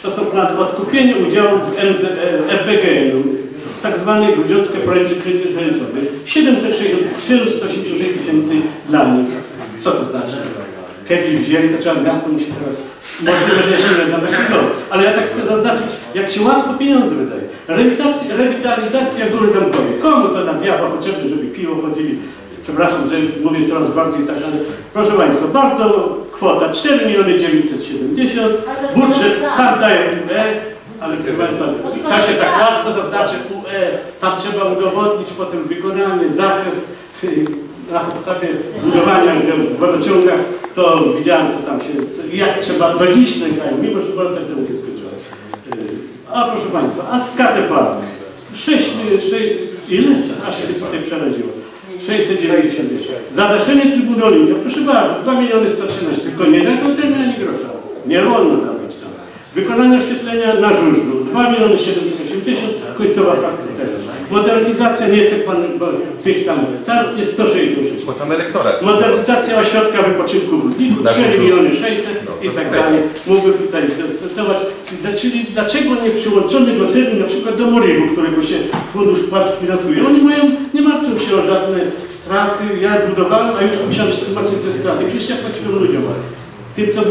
To są plany odkupienie udziałów w NZ, e, tak zwanej Grudziąckiej Projekcie Kredytowej. 760 786 tysięcy dla nich. Co to znaczy? Kiedy wzięli, to trzeba miasto musi teraz Możliwe, że jeszcze nie znam ale ja tak chcę zaznaczyć, jak się łatwo pieniądze wydaje. Rewitalizacja, rewitalizacja góry domkowej. Komu to na diabła potrzebne, żeby piwo chodzili? Przepraszam, że mówię coraz bardziej tak, ale proszę Państwa, bardzo kwota 4 miliony 970, budżet, tam dają UE, ale proszę Państwa, ta się tak łatwo zaznaczy UE, tam trzeba udowodnić potem wykonanie, zakres, na podstawie budowania w wodociągach, to widziałem, co tam się, jak trzeba do dziś nękają, mimo że woda też. Yy, A proszę Państwa, a Skate Park, 6, 6, ile? Aż się tutaj przeraziło. 690. Zadaszenie Trybunału Lidia, proszę bardzo, 2 miliony 113, tylko nie tego terminu ani grosza. Nie wolno dawać tam. Wykonanie oświetlenia na żużlu, 2 miliony 780, końcowa faktura Modernizacja Niecek, pan, bo tych tam, tam jest 166. Bo tam elektorat. Modernizacja ośrodka wypoczynku w Ludwiku, 4 miliony 600 i tak dalej. Mógłbym tutaj zacytować. Czyli dlaczego nie przyłączony go termin na przykład do Moribu, którego się Fundusz Płac finansuje. Oni mają, nie martwią się o żadne straty. Ja budowałem, a już musiałem się tłumaczyć ze straty. Przecież ja płaciłem ludziom. Tym, co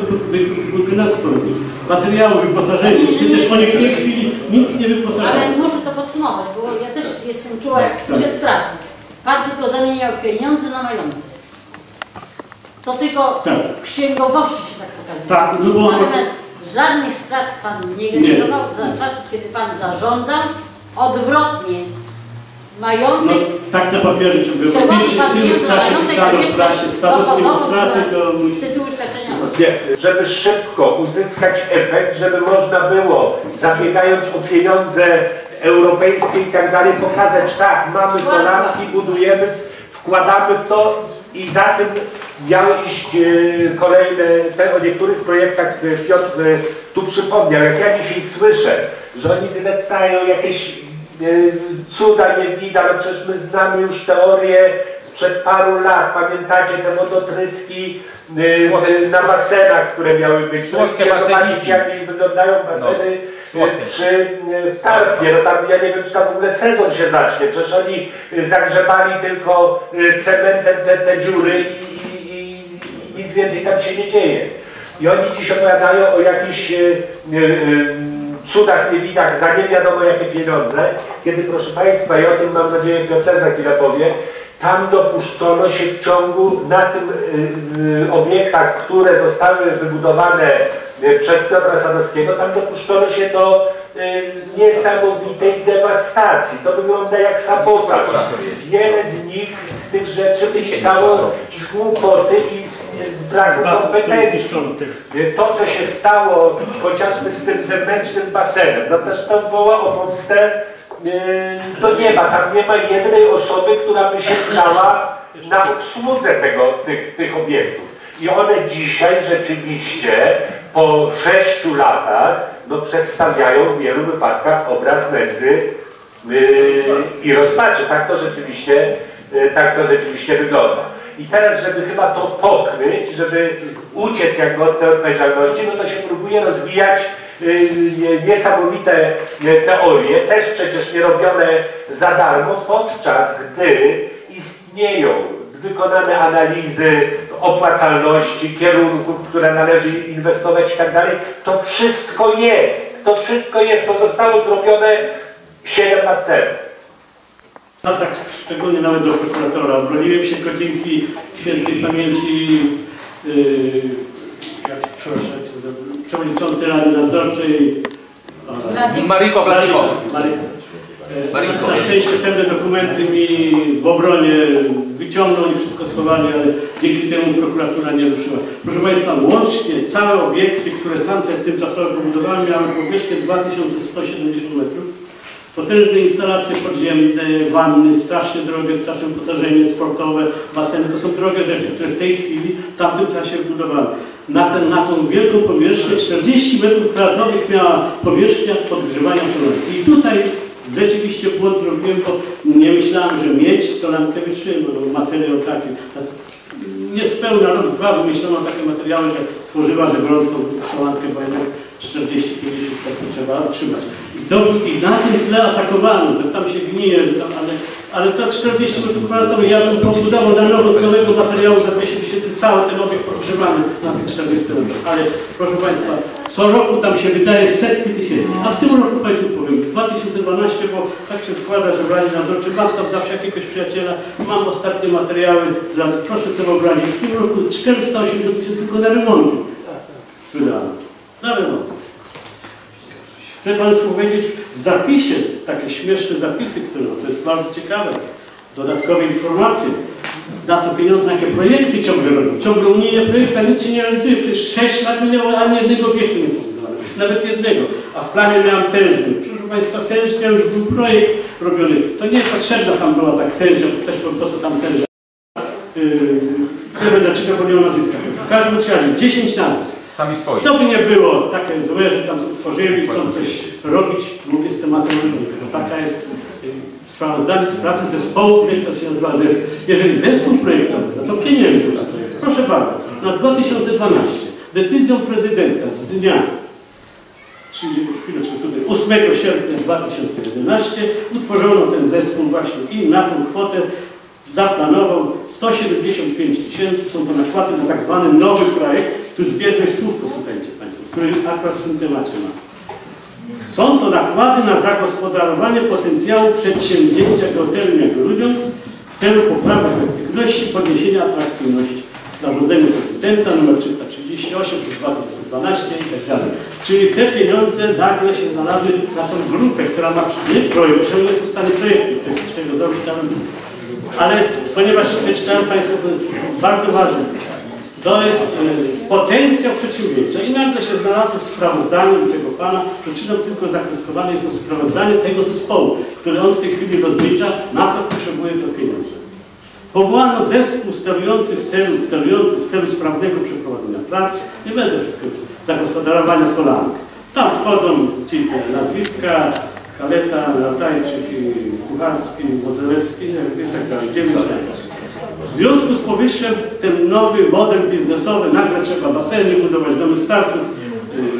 wykonawstwo robi. Materiały, wyposażenie. Przecież oni w tej chwili nic nie wyposażają. Ale muszę to podsumować, bo ja też jestem czuła, jak Tak, słyszę straty. Pan tylko zamieniał pieniądze na majątek. To tylko Tak. w księgowości się tak pokazuje. Tak, no bo- Natomiast żadnych strat Pan nie generował za czasów, kiedy Pan zarządzał. Odwrotnie, majątek No, tak na papierze ciągle przewozi Pan w tym pieniądze na majątek, a jeszcze dochodowo z tytułu świadczenia żeby szybko uzyskać efekt, żeby można było, zabiegając o pieniądze europejskie i tak dalej, pokazać, tak, mamy solarki, budujemy, wkładamy w to i za tym miały iść e, kolejne, te, o niektórych projektach e, Piotr e, tu przypomniał, jak ja dzisiaj słyszę, że oni zlecają jakieś cuda nie widać, ale przecież my znamy już teorię sprzed paru lat, pamiętacie te wodotryski na basenach, które miały być. Słodkie baseniki. jak wyglądają baseny y, słodkie. przy y, w Tarpie. No tam ja nie wiem, czy tam w ogóle sezon się zacznie. Przecież oni y, zagrzebali tylko y, cementem te, te dziury i, i, i, nic więcej tam się nie dzieje. I oni dziś opowiadają o jakichś y, y, y, cudach, niewidach za nie wiadomo jakie pieniądze, kiedy proszę Państwa, i o tym mam nadzieję Piotr też za chwilę powie, tam dopuszczono się w ciągu na tym y, y, obiektach, które zostały wybudowane y, przez Piotra Sadowskiego, tam dopuszczono się do y, niesamowitej dewastacji. To wygląda jak sabotaż. Wiele z nich, z tych rzeczy wynikało z głupoty i z, z braku kompetencji. To, co się stało chociażby z tym zewnętrznym basenem, no też to woła o pomstę do nieba. Tam nie ma jednej osoby, która by się znała na obsłudze tego, tych, tych obiektów. I one dzisiaj rzeczywiście po sześciu latach no, przedstawiają w wielu wypadkach obraz nędzy yy, i rozpaczy. Tak to rzeczywiście, yy, tak to rzeczywiście wygląda. I teraz, żeby chyba to pokryć, żeby uciec jakby od tej odpowiedzialności, no to się próbuje rozwijać y, nie- niesamowite y, teorie, też przecież nie robione za darmo, podczas gdy istnieją wykonane analizy opłacalności, kierunków, które należy inwestować i tak dalej. To wszystko jest, to wszystko jest, to zostało zrobione 7 lat temu. No tak, szczególnie nawet do prokuratora. Broniłem się tylko dzięki świętej pamięci yy, jak, przepraszam, przewodniczący Rady Nadzorczej a, Mariko Wladikow. Mariko. E. Na szczęście pewne dokumenty mi w obronie wyciągnął i wszystko schowali, ale dzięki temu prokuratura nie ruszyła. Proszę Państwa, łącznie całe obiekty, które tamte tymczasowo pobudowałem, miały powierzchnię 2170 metrów. Potężne instalacje podziemne, wanny, strasznie drogie, straszne wyposażenie sportowe, baseny. To są drogie rzeczy, które w tej chwili w tamtym czasie budowano. Na, ten, na tą wielką powierzchnię 40 metrów kwadratowych miała powierzchnia podgrzewania solarki. I tutaj rzeczywiście błąd zrobiłem, bo nie myślałem, że mieć solankę wytrzyma, bo materiał taki. niespełna rok, dwa wymyślono takie materiały, że stworzyła, że gorącą solankę, bo jednak 40-50 stopni trzeba trzymać. I, to, I na tym tle atakowano, że tam się gnije, że tam, ale, ale to 40 metrów kwadratowych, ja bym pobudował na nowo z nowego materiału za 200 tysięcy cały ten obiekt podgrzewany na tych 40 metrów. Ale proszę Państwa, co roku tam się wydaje setki tysięcy. A w tym roku Państwu powiem, 2012, bo tak się składa, że w Radzie Nadzorczej mam tam zawsze jakiegoś przyjaciela, mam ostatnie materiały, dla, proszę sobie wyobrazić, w tym roku 480 tysięcy tylko na remonty wydano. Na remont. Chcę Państwu powiedzieć w zapisie, takie śmieszne zapisy, które to jest bardzo ciekawe, dodatkowe informacje, na co pieniądze, na jakie projekty ciągle robią. Ciągle unijne projekty, a nic się nie realizuje. Przecież 6 lat minęło, ani jednego obiektu nie pobudowano. Nawet jednego. A w planie miałem tężny. Proszę Państwa, tężnia już był projekt robiony. To nie potrzebna tam była tak tężnia, też powiem, po co tam tężnia. Yy, nie będę czytał, nie mam nazwiska. W każdym razie 10 nazwisk. Sami swoi. To by nie było takie złe, że tam utworzyli, chcą coś robić, mówię z tematem bo taka jest y, sprawozdanie z pracy zespołu, to się nazywa zespół. Jeżeli zespół projektowy, no to pieniędzy. Proszę bardzo, na 2012 decyzją prezydenta z dnia 30, chwileczkę tutaj, 8 sierpnia 2011 utworzono ten zespół właśnie i na tą kwotę zaplanował 175 tysięcy, są to nakłady na tak zwany nowy projekt, tu zbieżność słów posłuchajcie Państwo, który akurat w tym temacie ma. Są to nakłady na zagospodarowanie potencjału przedsięwzięcia geotermii Grudziądz w celu poprawy efektywności, podniesienia atrakcyjności. Zarządzenie prezydenta nr 338 przez 2012 i tak dalej. Czyli te pieniądze nagle się znalazły na tą grupę, która ma nie projekt, przynajmniej jest w stanie projektu technicznego zrobić tam ale ponieważ przeczytałem Państwu, bardzo ważne, to jest y, potencjał przedsięwzięcia i nagle się znalazło w sprawozdaniu tego Pana, przeczytam tylko zakreskowane, jest to sprawozdanie tego zespołu, który on w tej chwili rozlicza, na co potrzebuje to pieniądze. Powołano zespół sterujący w celu, sterujący w celu sprawnego przeprowadzenia prac, nie będę wszystko zagospodarowania solarnych. Tam wchodzą ci te nazwiska, Kaleta, Latajczyk, Kucharski, Modzelewski i tak dalej. Dziewięć W związku z powyższym ten nowy model biznesowy, nagle trzeba baseny budować, domy starców.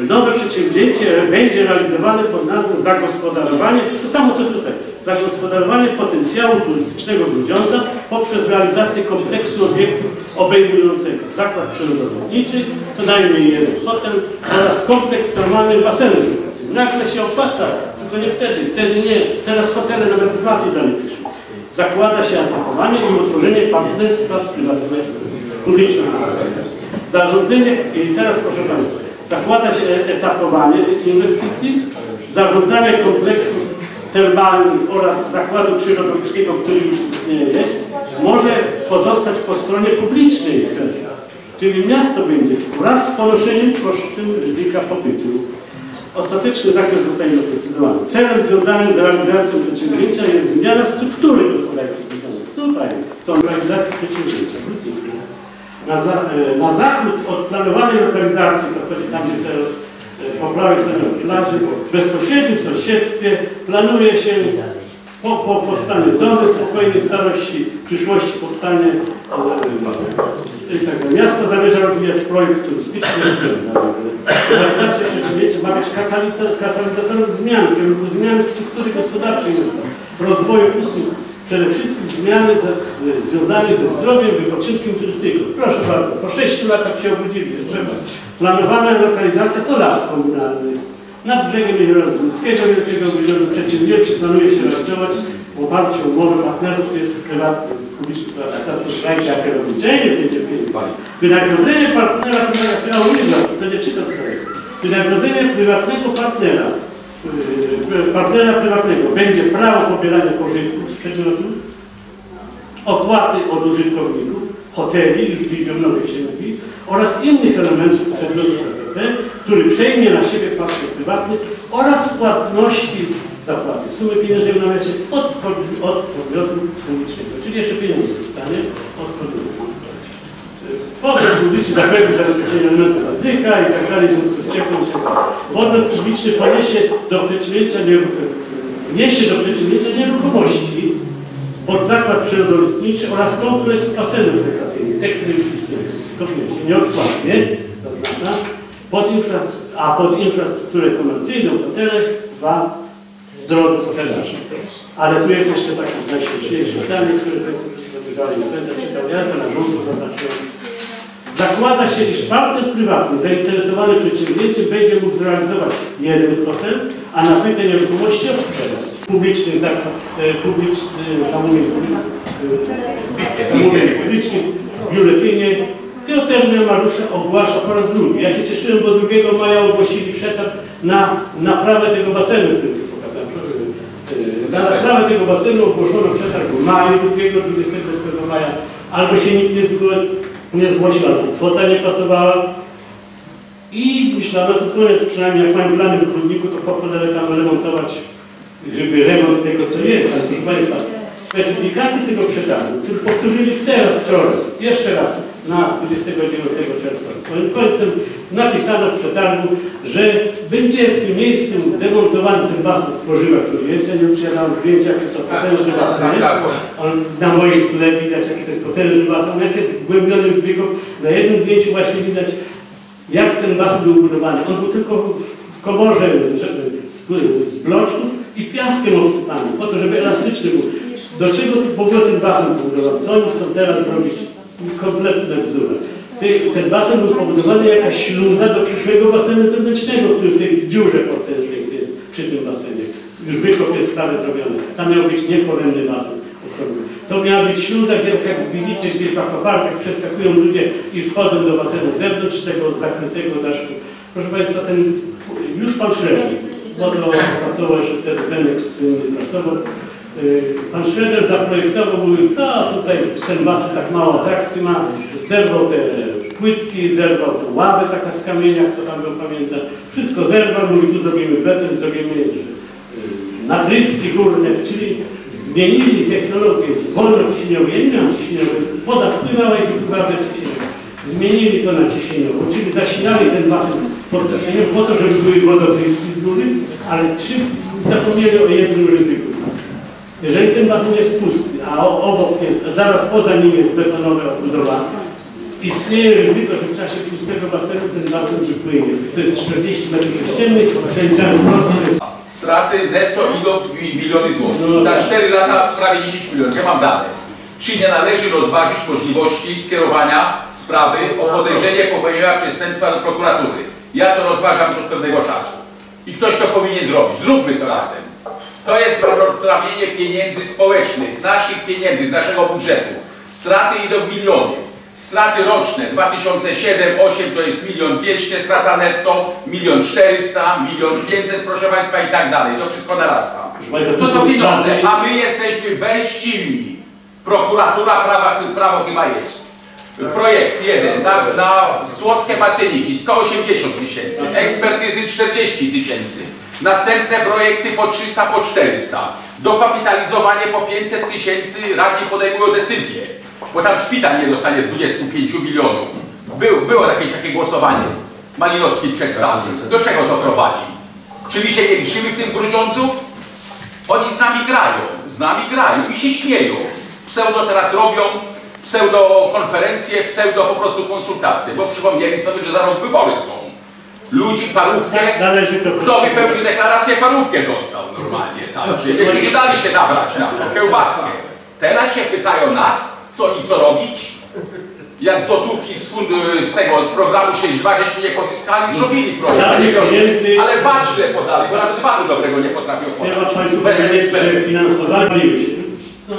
Nowe przedsięwzięcie będzie realizowane pod nazwą zagospodarowanie, to samo co tutaj, zagospodarowanie potencjału turystycznego Grudziądza poprzez realizację kompleksu obiektów obejmującego zakład przyrodowodniczy, co najmniej jeden hotel oraz kompleks normalnych basenów. Nagle się opłaca, tylko nie wtedy, wtedy nie. Teraz hotele nawet prywatnie dalej piszą. Zakłada się atakowanie i utworzenie partnerstwa publicznego. Zarządzenie, i teraz proszę Państwa, zakłada się etapowanie inwestycji, zarządzanie kompleksów termalnych oraz zakładu przyrodniczego, który już istnieje, może pozostać po stronie publicznej. Czyli miasto będzie wraz z ponoszeniem kosztów ryzyka popytu Ostateczny zakres zostanie doprecyzowany. Celem związanym z realizacją przedsięwzięcia jest zmiana struktury gospodarczej. Super, co realizacji przedsięwzięcia. Na, za, e, na zachód od planowanej lokalizacji, tam, gdzie teraz e, po prawej stronie plaży, w bezpośrednim sąsiedztwie planuje się po, po powstanie domy, spokojnej starości, w przyszłości powstanie tak, miasto zamierza rozwijać projekt turystyczny. Realizacja przedsięwzięcia ma być katalizatorem zmian w kierunku zmiany struktury gospodarczej miasta, rozwoju usług, przede wszystkim zmiany za, związane ze zdrowiem, wypoczynkiem, turystyką. Proszę bardzo, po sześciu latach się obudzili, trzeba. Planowana lokalizacja to las komunalny. Nad brzegiem Jeziora Dłuckiego, Wielkiego Jeziora Przedsiębiorczy planuje się realizować w oparciu o umowę o partnerstwie prywatnym, jakie rozliczenie będzie Wynagrodzenie partnera, ja mówię, to nie czytam tego. Wynagrodzenie prywatnego partnera, yy, partnera prywatnego będzie prawo pobierania pożytków z przedmiotu, opłaty od użytkowników, hoteli, już milionowych się mówi, oraz innych elementów przedmiotu Który przejmie na siebie partner prywatny oraz płatności zapłaty sumy pieniężnej w namiocie od, od podmiotu publicznego, czyli jeszcze pieniądze dostanie od podmiotu. Podmiot publiczny zakresu zabezpieczenia elementów ryzyka i tak dalej, w związku z ciepłem się Podmiot publiczny poniesie do przedsięwzięcia, wniesie do przedsięwzięcia nieruchomości pod zakład przyrodolotniczy oraz kompleks basenów rekreacyjnych, te, które już istnieją. Koniecznie, nieodpłatnie, zaznaczam, pod a pod infrastrukturę komercyjną, hotele, dwa w drodze sprzedaży. Ale tu jest jeszcze taki najświeższy zdanie, które. Nie będę czytał, ja to na żółto zaznaczyłem. Zakłada się, iż partner prywatny zainteresowany przedsięwzięciem będzie mógł zrealizować jeden hotel, a nabyte nieruchomości odsprzedać. Publiczny zakład, e, publiczny zamówienie e, zamówienie publiczne, w biuletynie Piotr Mariusza ogłasza po raz drugi. Ja się cieszyłem, bo 2 maja ogłosili przetarg na naprawę tego basenu, który pokazałem. Na naprawę tego basenu ogłoszono przetarg w maju, 2, 28 maja. Albo się nikt nie zgłosił, nie zgłosił, albo kwota nie pasowała. I myślano, to koniec, przynajmniej jak mają plany w Grudniku, to po cholerę tam remontować, żeby remont tego co jest. Ale proszę Państwa, specyfikacje tego przetargu, który powtórzyli teraz, wczoraj, jeszcze raz, na 29 czerwca swoim końcem, napisano w przetargu, że będzie w tym miejscu demontowany ten basen z tworzywa, który jest. Ja nie wiem, czy ja dam zdjęcia, jaki to potężny basen jest. On, na mojej tle widać, jaki to jest potężny basen, jak jest wgłębiony w wieko. Na jednym zdjęciu właśnie widać, jak ten basen był budowany. On był tylko w, komorze z, bloczków i piaskiem obsypany, po to, żeby elastyczny był. Do czego w ogóle ten basen pobudowany? Co oni chcą teraz zrobić? Kompletne bzdura. Ten basen był pobudowany jako śluza do przyszłego basenu zewnętrznego, który w tej dziurze potężnej jest przy tym basenie. Już wykop jest prawie zrobiony. Tam miał być nieforemny basen. To miała być śluza, gdzie jak widzicie gdzieś w akwaparkach przeskakują ludzie i wchodzą do basenu z zewnątrz tego zakrytego daszku. Proszę Państwa, ten już pan Szreder, bo to pracował jeszcze wtedy Benek z tym pracował. Yy, Pan Schroeder zaprojektował, mówił, a tutaj ten basen tak mało atrakcji ma, zerwał te płytki, zerwał tę ławę taka z kamienia, kto tam go pamięta, wszystko zerwał, mówi, tu zrobimy beton, zrobimy yy, natryski górne, czyli zmienili technologię z nie miałem ciśnieniowej, woda wpływała i wypływała bez ciśnienia. Zmienili to na ciśnieniową, czyli zasilali ten basen pod po to, żeby były wodotryski z góry, ale trzy zapomnieli o jednym ryzyku. Jeżeli ten basen jest pusty, a obok jest, a zaraz poza nim jest betonowa odbudowa, istnieje ryzyko, że w czasie pustego basenu ten basen wypłynie. To jest 40 metrów sześciennych, przeliczamy procent. Straty netto idą w miliony złotych. Za 4 lata prawie 10 milionów. Ja mam dane. Czy nie należy rozważyć możliwości skierowania sprawy o podejrzenie popełnienia przestępstwa do prokuratury? Ja to rozważam od pewnego czasu. I ktoś to powinien zrobić. Zróbmy to razem. To jest marnotrawienie pieniędzy społecznych, naszych pieniędzy, z naszego budżetu. Straty idą w miliony. Straty roczne 2007-2008 to jest milion 200, strata netto milion 400, milion 500 proszę Państwa i tak dalej. To wszystko narasta. To są pieniądze, a my jesteśmy bezsilni. Prokuratura prawa, prawo chyba jest. Projekt jeden na, na słodkie baseniki 180 tysięcy, ekspertyzy 40 tysięcy, następne projekty po 300, po 400, dokapitalizowanie po 500 tysięcy, radni podejmują decyzję, bo tam szpital nie dostanie 25 milionów. Był, było jakieś takie głosowanie, Malinowski przedstawił. Do czego to prowadzi? Czy my się nie liczymy w tym grudziądzu? Oni z nami grają, z nami grają i się śmieją. Pseudo teraz robią, pseudo konferencje, pseudo po prostu konsultacje, bo przypomnieli sobie, że za rok wybory są. Ludzi, parówkę, Należy to kto wypełnił deklarację, parówkę dostał normalnie. Tak, że niektórzy dali się nabrać na to, kiełbaskę. Teraz się pytają nas, co i co robić. Jak złotówki z, fund- z tego, z programu 6.2 żeśmy nie pozyskali, zrobili a nie pieniędzy. Ale źle podali, bo nawet batu dobrego nie potrafią Trzeba podać. Państwu Bez powiedzieć, że No,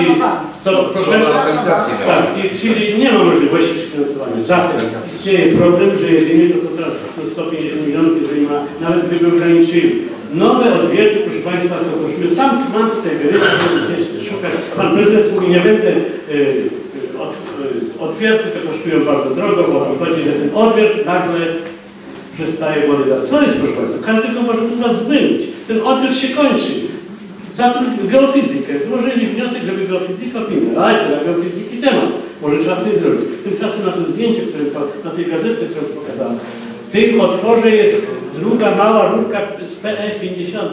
i to proszę, lokalizację tak, i, czyli nie ma możliwości finansowania. Zatem istnieje problem, że jedynie to co teraz to 150 milionów, jeżeli ma, nawet gdyby ograniczyli. Nowe odwierty, proszę Państwa, to kosztuje. Sam mam tutaj wyrywać, szukać. Pan prezydent mówi, nie będę y, y, od, y, otwierty, to kosztują bardzo drogo, bo chodzi, że ten odwiert nagle przestaje wolę dać. To jest, proszę Państwa, każdego może tu nas zmylić. Ten odwiert się kończy. Zatrudnili geofizykę. Złożyli wniosek, żeby geofizyka opiniowała. Ale to dla geofizyki temat. Może trzeba coś zrobić. Tymczasem na to zdjęcie, które na tej gazecie, którą pokazałem, w tym otworze jest druga mała rurka z PE 50.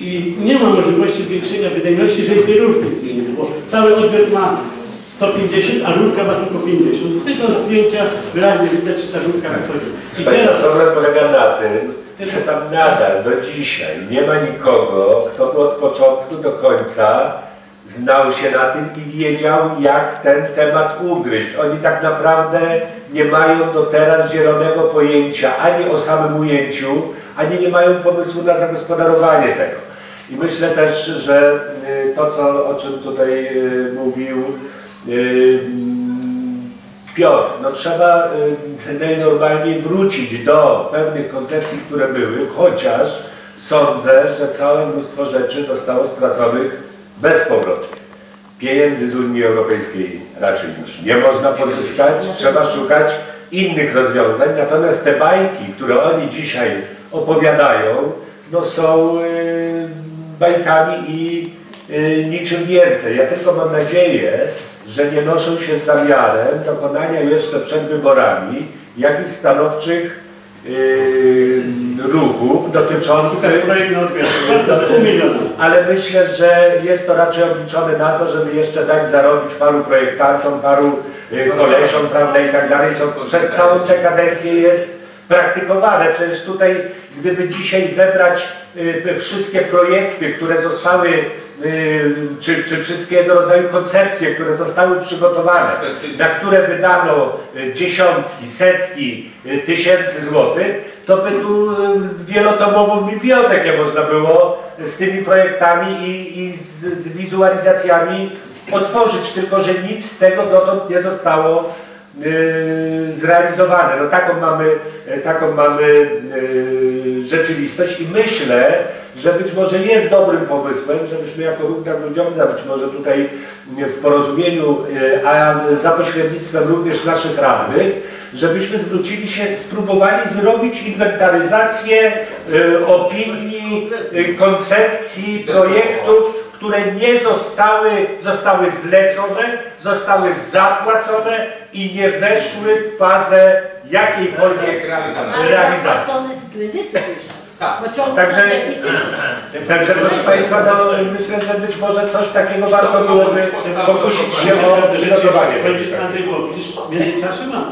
i nie ma możliwości zwiększenia wydajności, jeżeli tej rurki nie bo cały odwiert ma 150, a rurka ma tylko 50. Z tego zdjęcia wyraźnie widać, że ta rurka wychodzi. I Państwa, teraz problem polega na tym, że tam nadal do dzisiaj nie ma nikogo, kto by od początku do końca znał się na tym i wiedział, jak ten temat ugryźć. Oni tak naprawdę nie mają do teraz zielonego pojęcia ani o samym ujęciu, ani nie mają pomysłu na zagospodarowanie tego. I myślę też, że y, to, co, o czym tutaj y, mówił y, Piotr, no trzeba y, najnormalniej wrócić do pewnych koncepcji, które były, chociaż sądzę, że całe mnóstwo rzeczy zostało straconych bezpowrotnie. Pieniędzy z Unii Europejskiej raczej już nie można pozyskać, trzeba szukać innych rozwiązań, natomiast te bajki, które oni dzisiaj opowiadają, no są y, bajkami i y, niczym więcej. Ja tylko mam nadzieję, że nie noszą się z zamiarem dokonania jeszcze przed wyborami jakichś stanowczych y, ruchów dotyczących ale myślę, że jest to raczej obliczone na to, żeby jeszcze dać zarobić paru projektantom, paru y, kolesiom, prawda, i tak dalej, co przez całą tę kadencję jest praktykowane. Przecież tutaj, gdyby dzisiaj zebrać y, wszystkie projekty, które zostały, czy, czy wszystkiego rodzaju koncepcje, które zostały przygotowane, na które wydano y, dziesiątki, setki y, tysięcy złotych, to by tu y, wielotomową bibliotekę można było z tymi projektami i, i z, z wizualizacjami otworzyć, tylko że nic z tego dotąd nie zostało y, zrealizowane. No taką mamy, taką mamy y, rzeczywistość i myślę, że być może jest dobrym pomysłem, żebyśmy jako Ruch Grudziądza, być może tutaj w porozumieniu, y, a za pośrednictwem również naszych radnych, żebyśmy zwrócili się, spróbowali zrobić inwentaryzację y, opinii, y, koncepcji, projektów, które nie zostały, zostały zlecone, zostały zapłacone i nie weszły w fazę jakiejkolwiek Ale realizacji. zapłacone z kredytu już. Bo ciągle Także-. Także proszę Państwa, no, myślę, że być może coś takiego warto byłoby pokusić się o przygotowanie. W międzyczasie mam.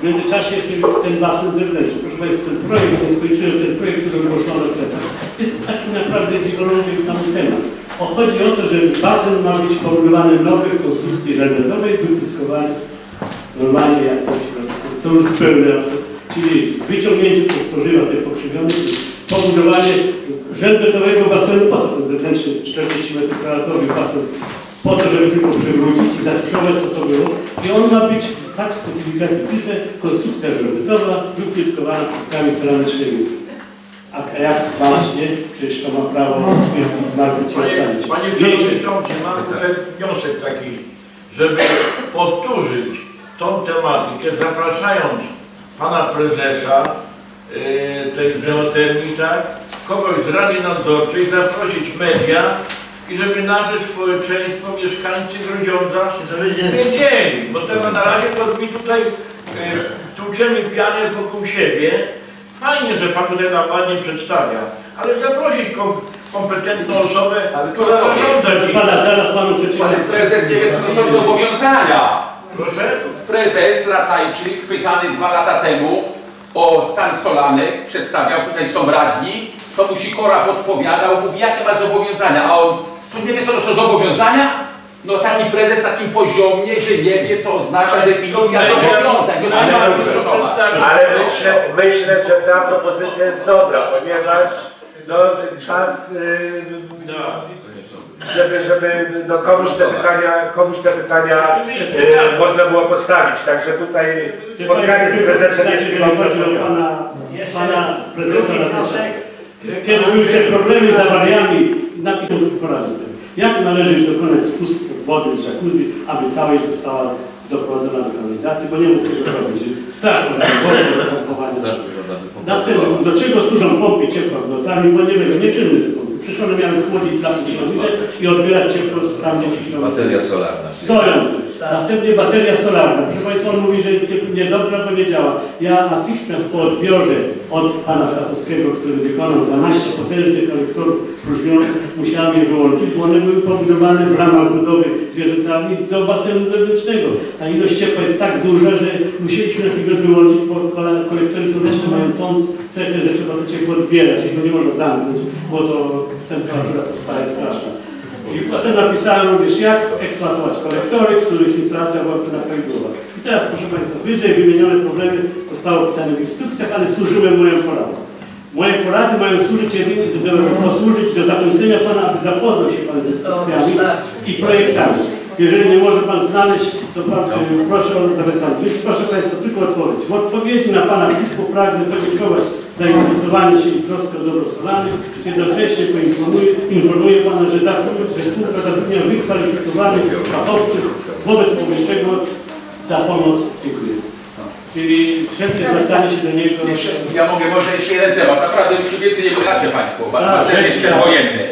W międzyczasie jeszcze ten basen zewnętrzny. Proszę Państwa, ten projekt, nie skończyłem, ten projekt, który ogłoszono przedtem, jest taki naprawdę ideologiczny sam temat. O, chodzi o to, że basen ma być pobudowany nowy w konstrukcji żelbetowej, wypuskowany normalnie jak to się to już pełne, czyli wyciągnięcie przez tworzywa tych pokrzywionych, pobudowanie żelbetowego basenu, po co ten zewnętrzny 40 m2 basen, po to, żeby tylko przywrócić i zatrzymować to, co było. I on ma być, tak specyfikacji pisze, konstrukcja żelbetowa, wypłytkowana płytkami ceramicznymi. A kajak właśnie, przecież to ma prawo ma być Panie, ocalić. panie Przewodniczący, mam tutaj wniosek taki, żeby powtórzyć tą tematykę, zapraszając pana prezesa yy, tej geotermii, tak, kogoś z Rady Nadzorczej, zaprosić media i żeby nasze społeczeństwo, mieszkańcy Grudziądza wiedzieli, bo tego na razie to mi tutaj yy, tłuczemy pianę wokół siebie. Fajnie, że pan tutaj nam ładnie przedstawia, ale zaprosić kom kompetentną osobę, Ale co zarządza pana, zaraz panu przeczytam. Pan prezes nie wie, co to są zobowiązania. Proszę? Prezes Ratajczyk, pytany dwa lata temu o stan solanek, przedstawiał, tutaj są radni, to mu Sikora podpowiadał, mówi jakie ma zobowiązania, a on, to nie wie co to są zobowiązania? No taki prezes takim poziomie, że nie wie co oznacza definicja zobowiązań, no Ale- dyskutować. Ale myślę, myślę, że ta propozycja jest dobra, ponieważ no, czas, y, żeby, żeby no, komuś te pytania, komuś te pytania y, można było postawić. Także tutaj spotkanie z prezesem jest chyba pana, pana prezesa. Kiedy były te problemy z awariami, napisał poradnicę. Jak należy dokonać spusku wody z jacuzzi, aby całość została doprowadzona do kanalizacji, bo nie mógł tego robić. Straż pożarna. Następnie, do czego służą pompy ciepła z lotami, bo nie wiem, nieczynne te pompy. Przecież one miały chłodzić lampy i odbierać ciepło z tam, gdzie. Bateria solarna. Stoją. Następnie bateria solarna. Proszę Państwa, on mówi, że jest nie- niedobra, bo nie działa. Ja natychmiast po odbiorze od Pana Satowskiego, który wykonał 12 potężnych kolektorów próżnionych, musiałem je wyłączyć, bo one były pobudowane w ramach budowy zwierzętami do basenu zewnętrznego. Ta ilość ciepła jest tak duża, że musieliśmy natychmiast wyłączyć, bo kole- kolektory słoneczne mają tą cechę, że trzeba to ciepło odbierać. Jego nie można zamknąć, bo to temperatura powstaje straszna. I potem napisałem również, jak eksploatować kolektory, których instalacja była prawidłowa. I teraz, proszę Państwa, wyżej wymienione problemy zostały opisane w instrukcjach, ale służyły moją poradą. Moje porady mają służyć jedynie do, posłużyć do zakończenia Pana, aby zapoznał się Pan z instrukcjami i projektami. Jeżeli nie może Pan znaleźć, to pan, e, proszę o. Więc proszę Państwa, tylko odpowiedź. W odpowiedzi na Pana pismo pragnę podziękować zainteresowanie się i troskę o dobro Solany. Jednocześnie poinformuję informuję Pana, że spółka zatrudnia wykwalifikowanych fachowców wobec powyższego za pomoc. Dziękuję. Czyli wszelkie zwracanie się do niego. Jeszcze, ja mogę może jeszcze jeden temat. Naprawdę już więcej nie wydacie Państwo. Tak, Basen jest tak. przedwojenny.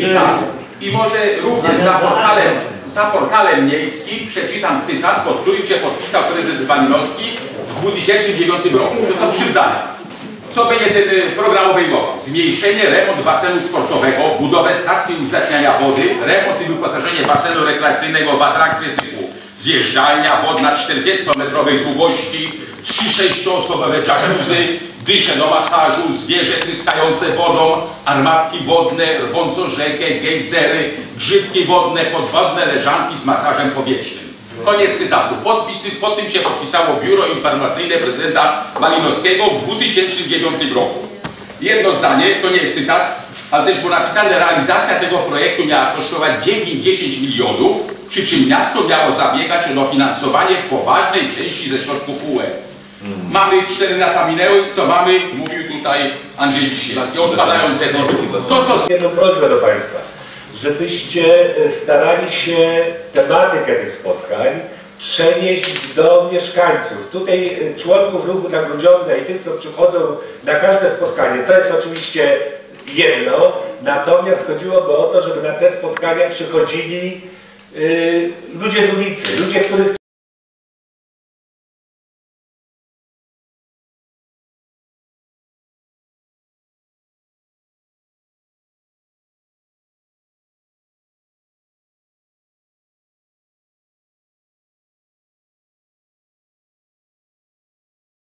I Tak. tak. I może również za portalem, za portalem miejskim przeczytam cytat, pod którym się podpisał prezydent Walinowski w 2009 roku. To są trzy zdania. Co będzie ten program obejmował? Zmniejszenie, remont basenu sportowego, budowę stacji uzdatniania wody, remont i wyposażenie basenu rekreacyjnego w atrakcje typu zjeżdżalnia wodna 40-metrowej długości, 3-6-osobowe jacuzzi, dysze do masażu, zwierzę tryskające wodą, armatki wodne, rwącą rzekę, gejzery, grzybki wodne, podwodne leżanki z masażem powietrznym. Koniec cytatu. Podpisy, pod tym się podpisało Biuro Informacyjne Prezydenta Malinowskiego w 2009 roku. Jedno zdanie, to nie jest cytat, ale też było napisane, realizacja tego projektu miała kosztować 9-10 milionów, przy czym miasto miało zabiegać o dofinansowanie poważnej części ze środków UE. Mamy 4 lata minęły, co mamy, mówił tutaj Andrzej Wiśniewski, odpadające do... To są Jedną prośbę do Państwa, żebyście e, starali się tematykę tych spotkań przenieść do mieszkańców. Tutaj e, członków ruchu na Grudziądza i tych, co przychodzą na każde spotkanie, to jest oczywiście jedno, natomiast chodziłoby o to, żeby na te spotkania przychodzili y, ludzie z ulicy, ludzie, których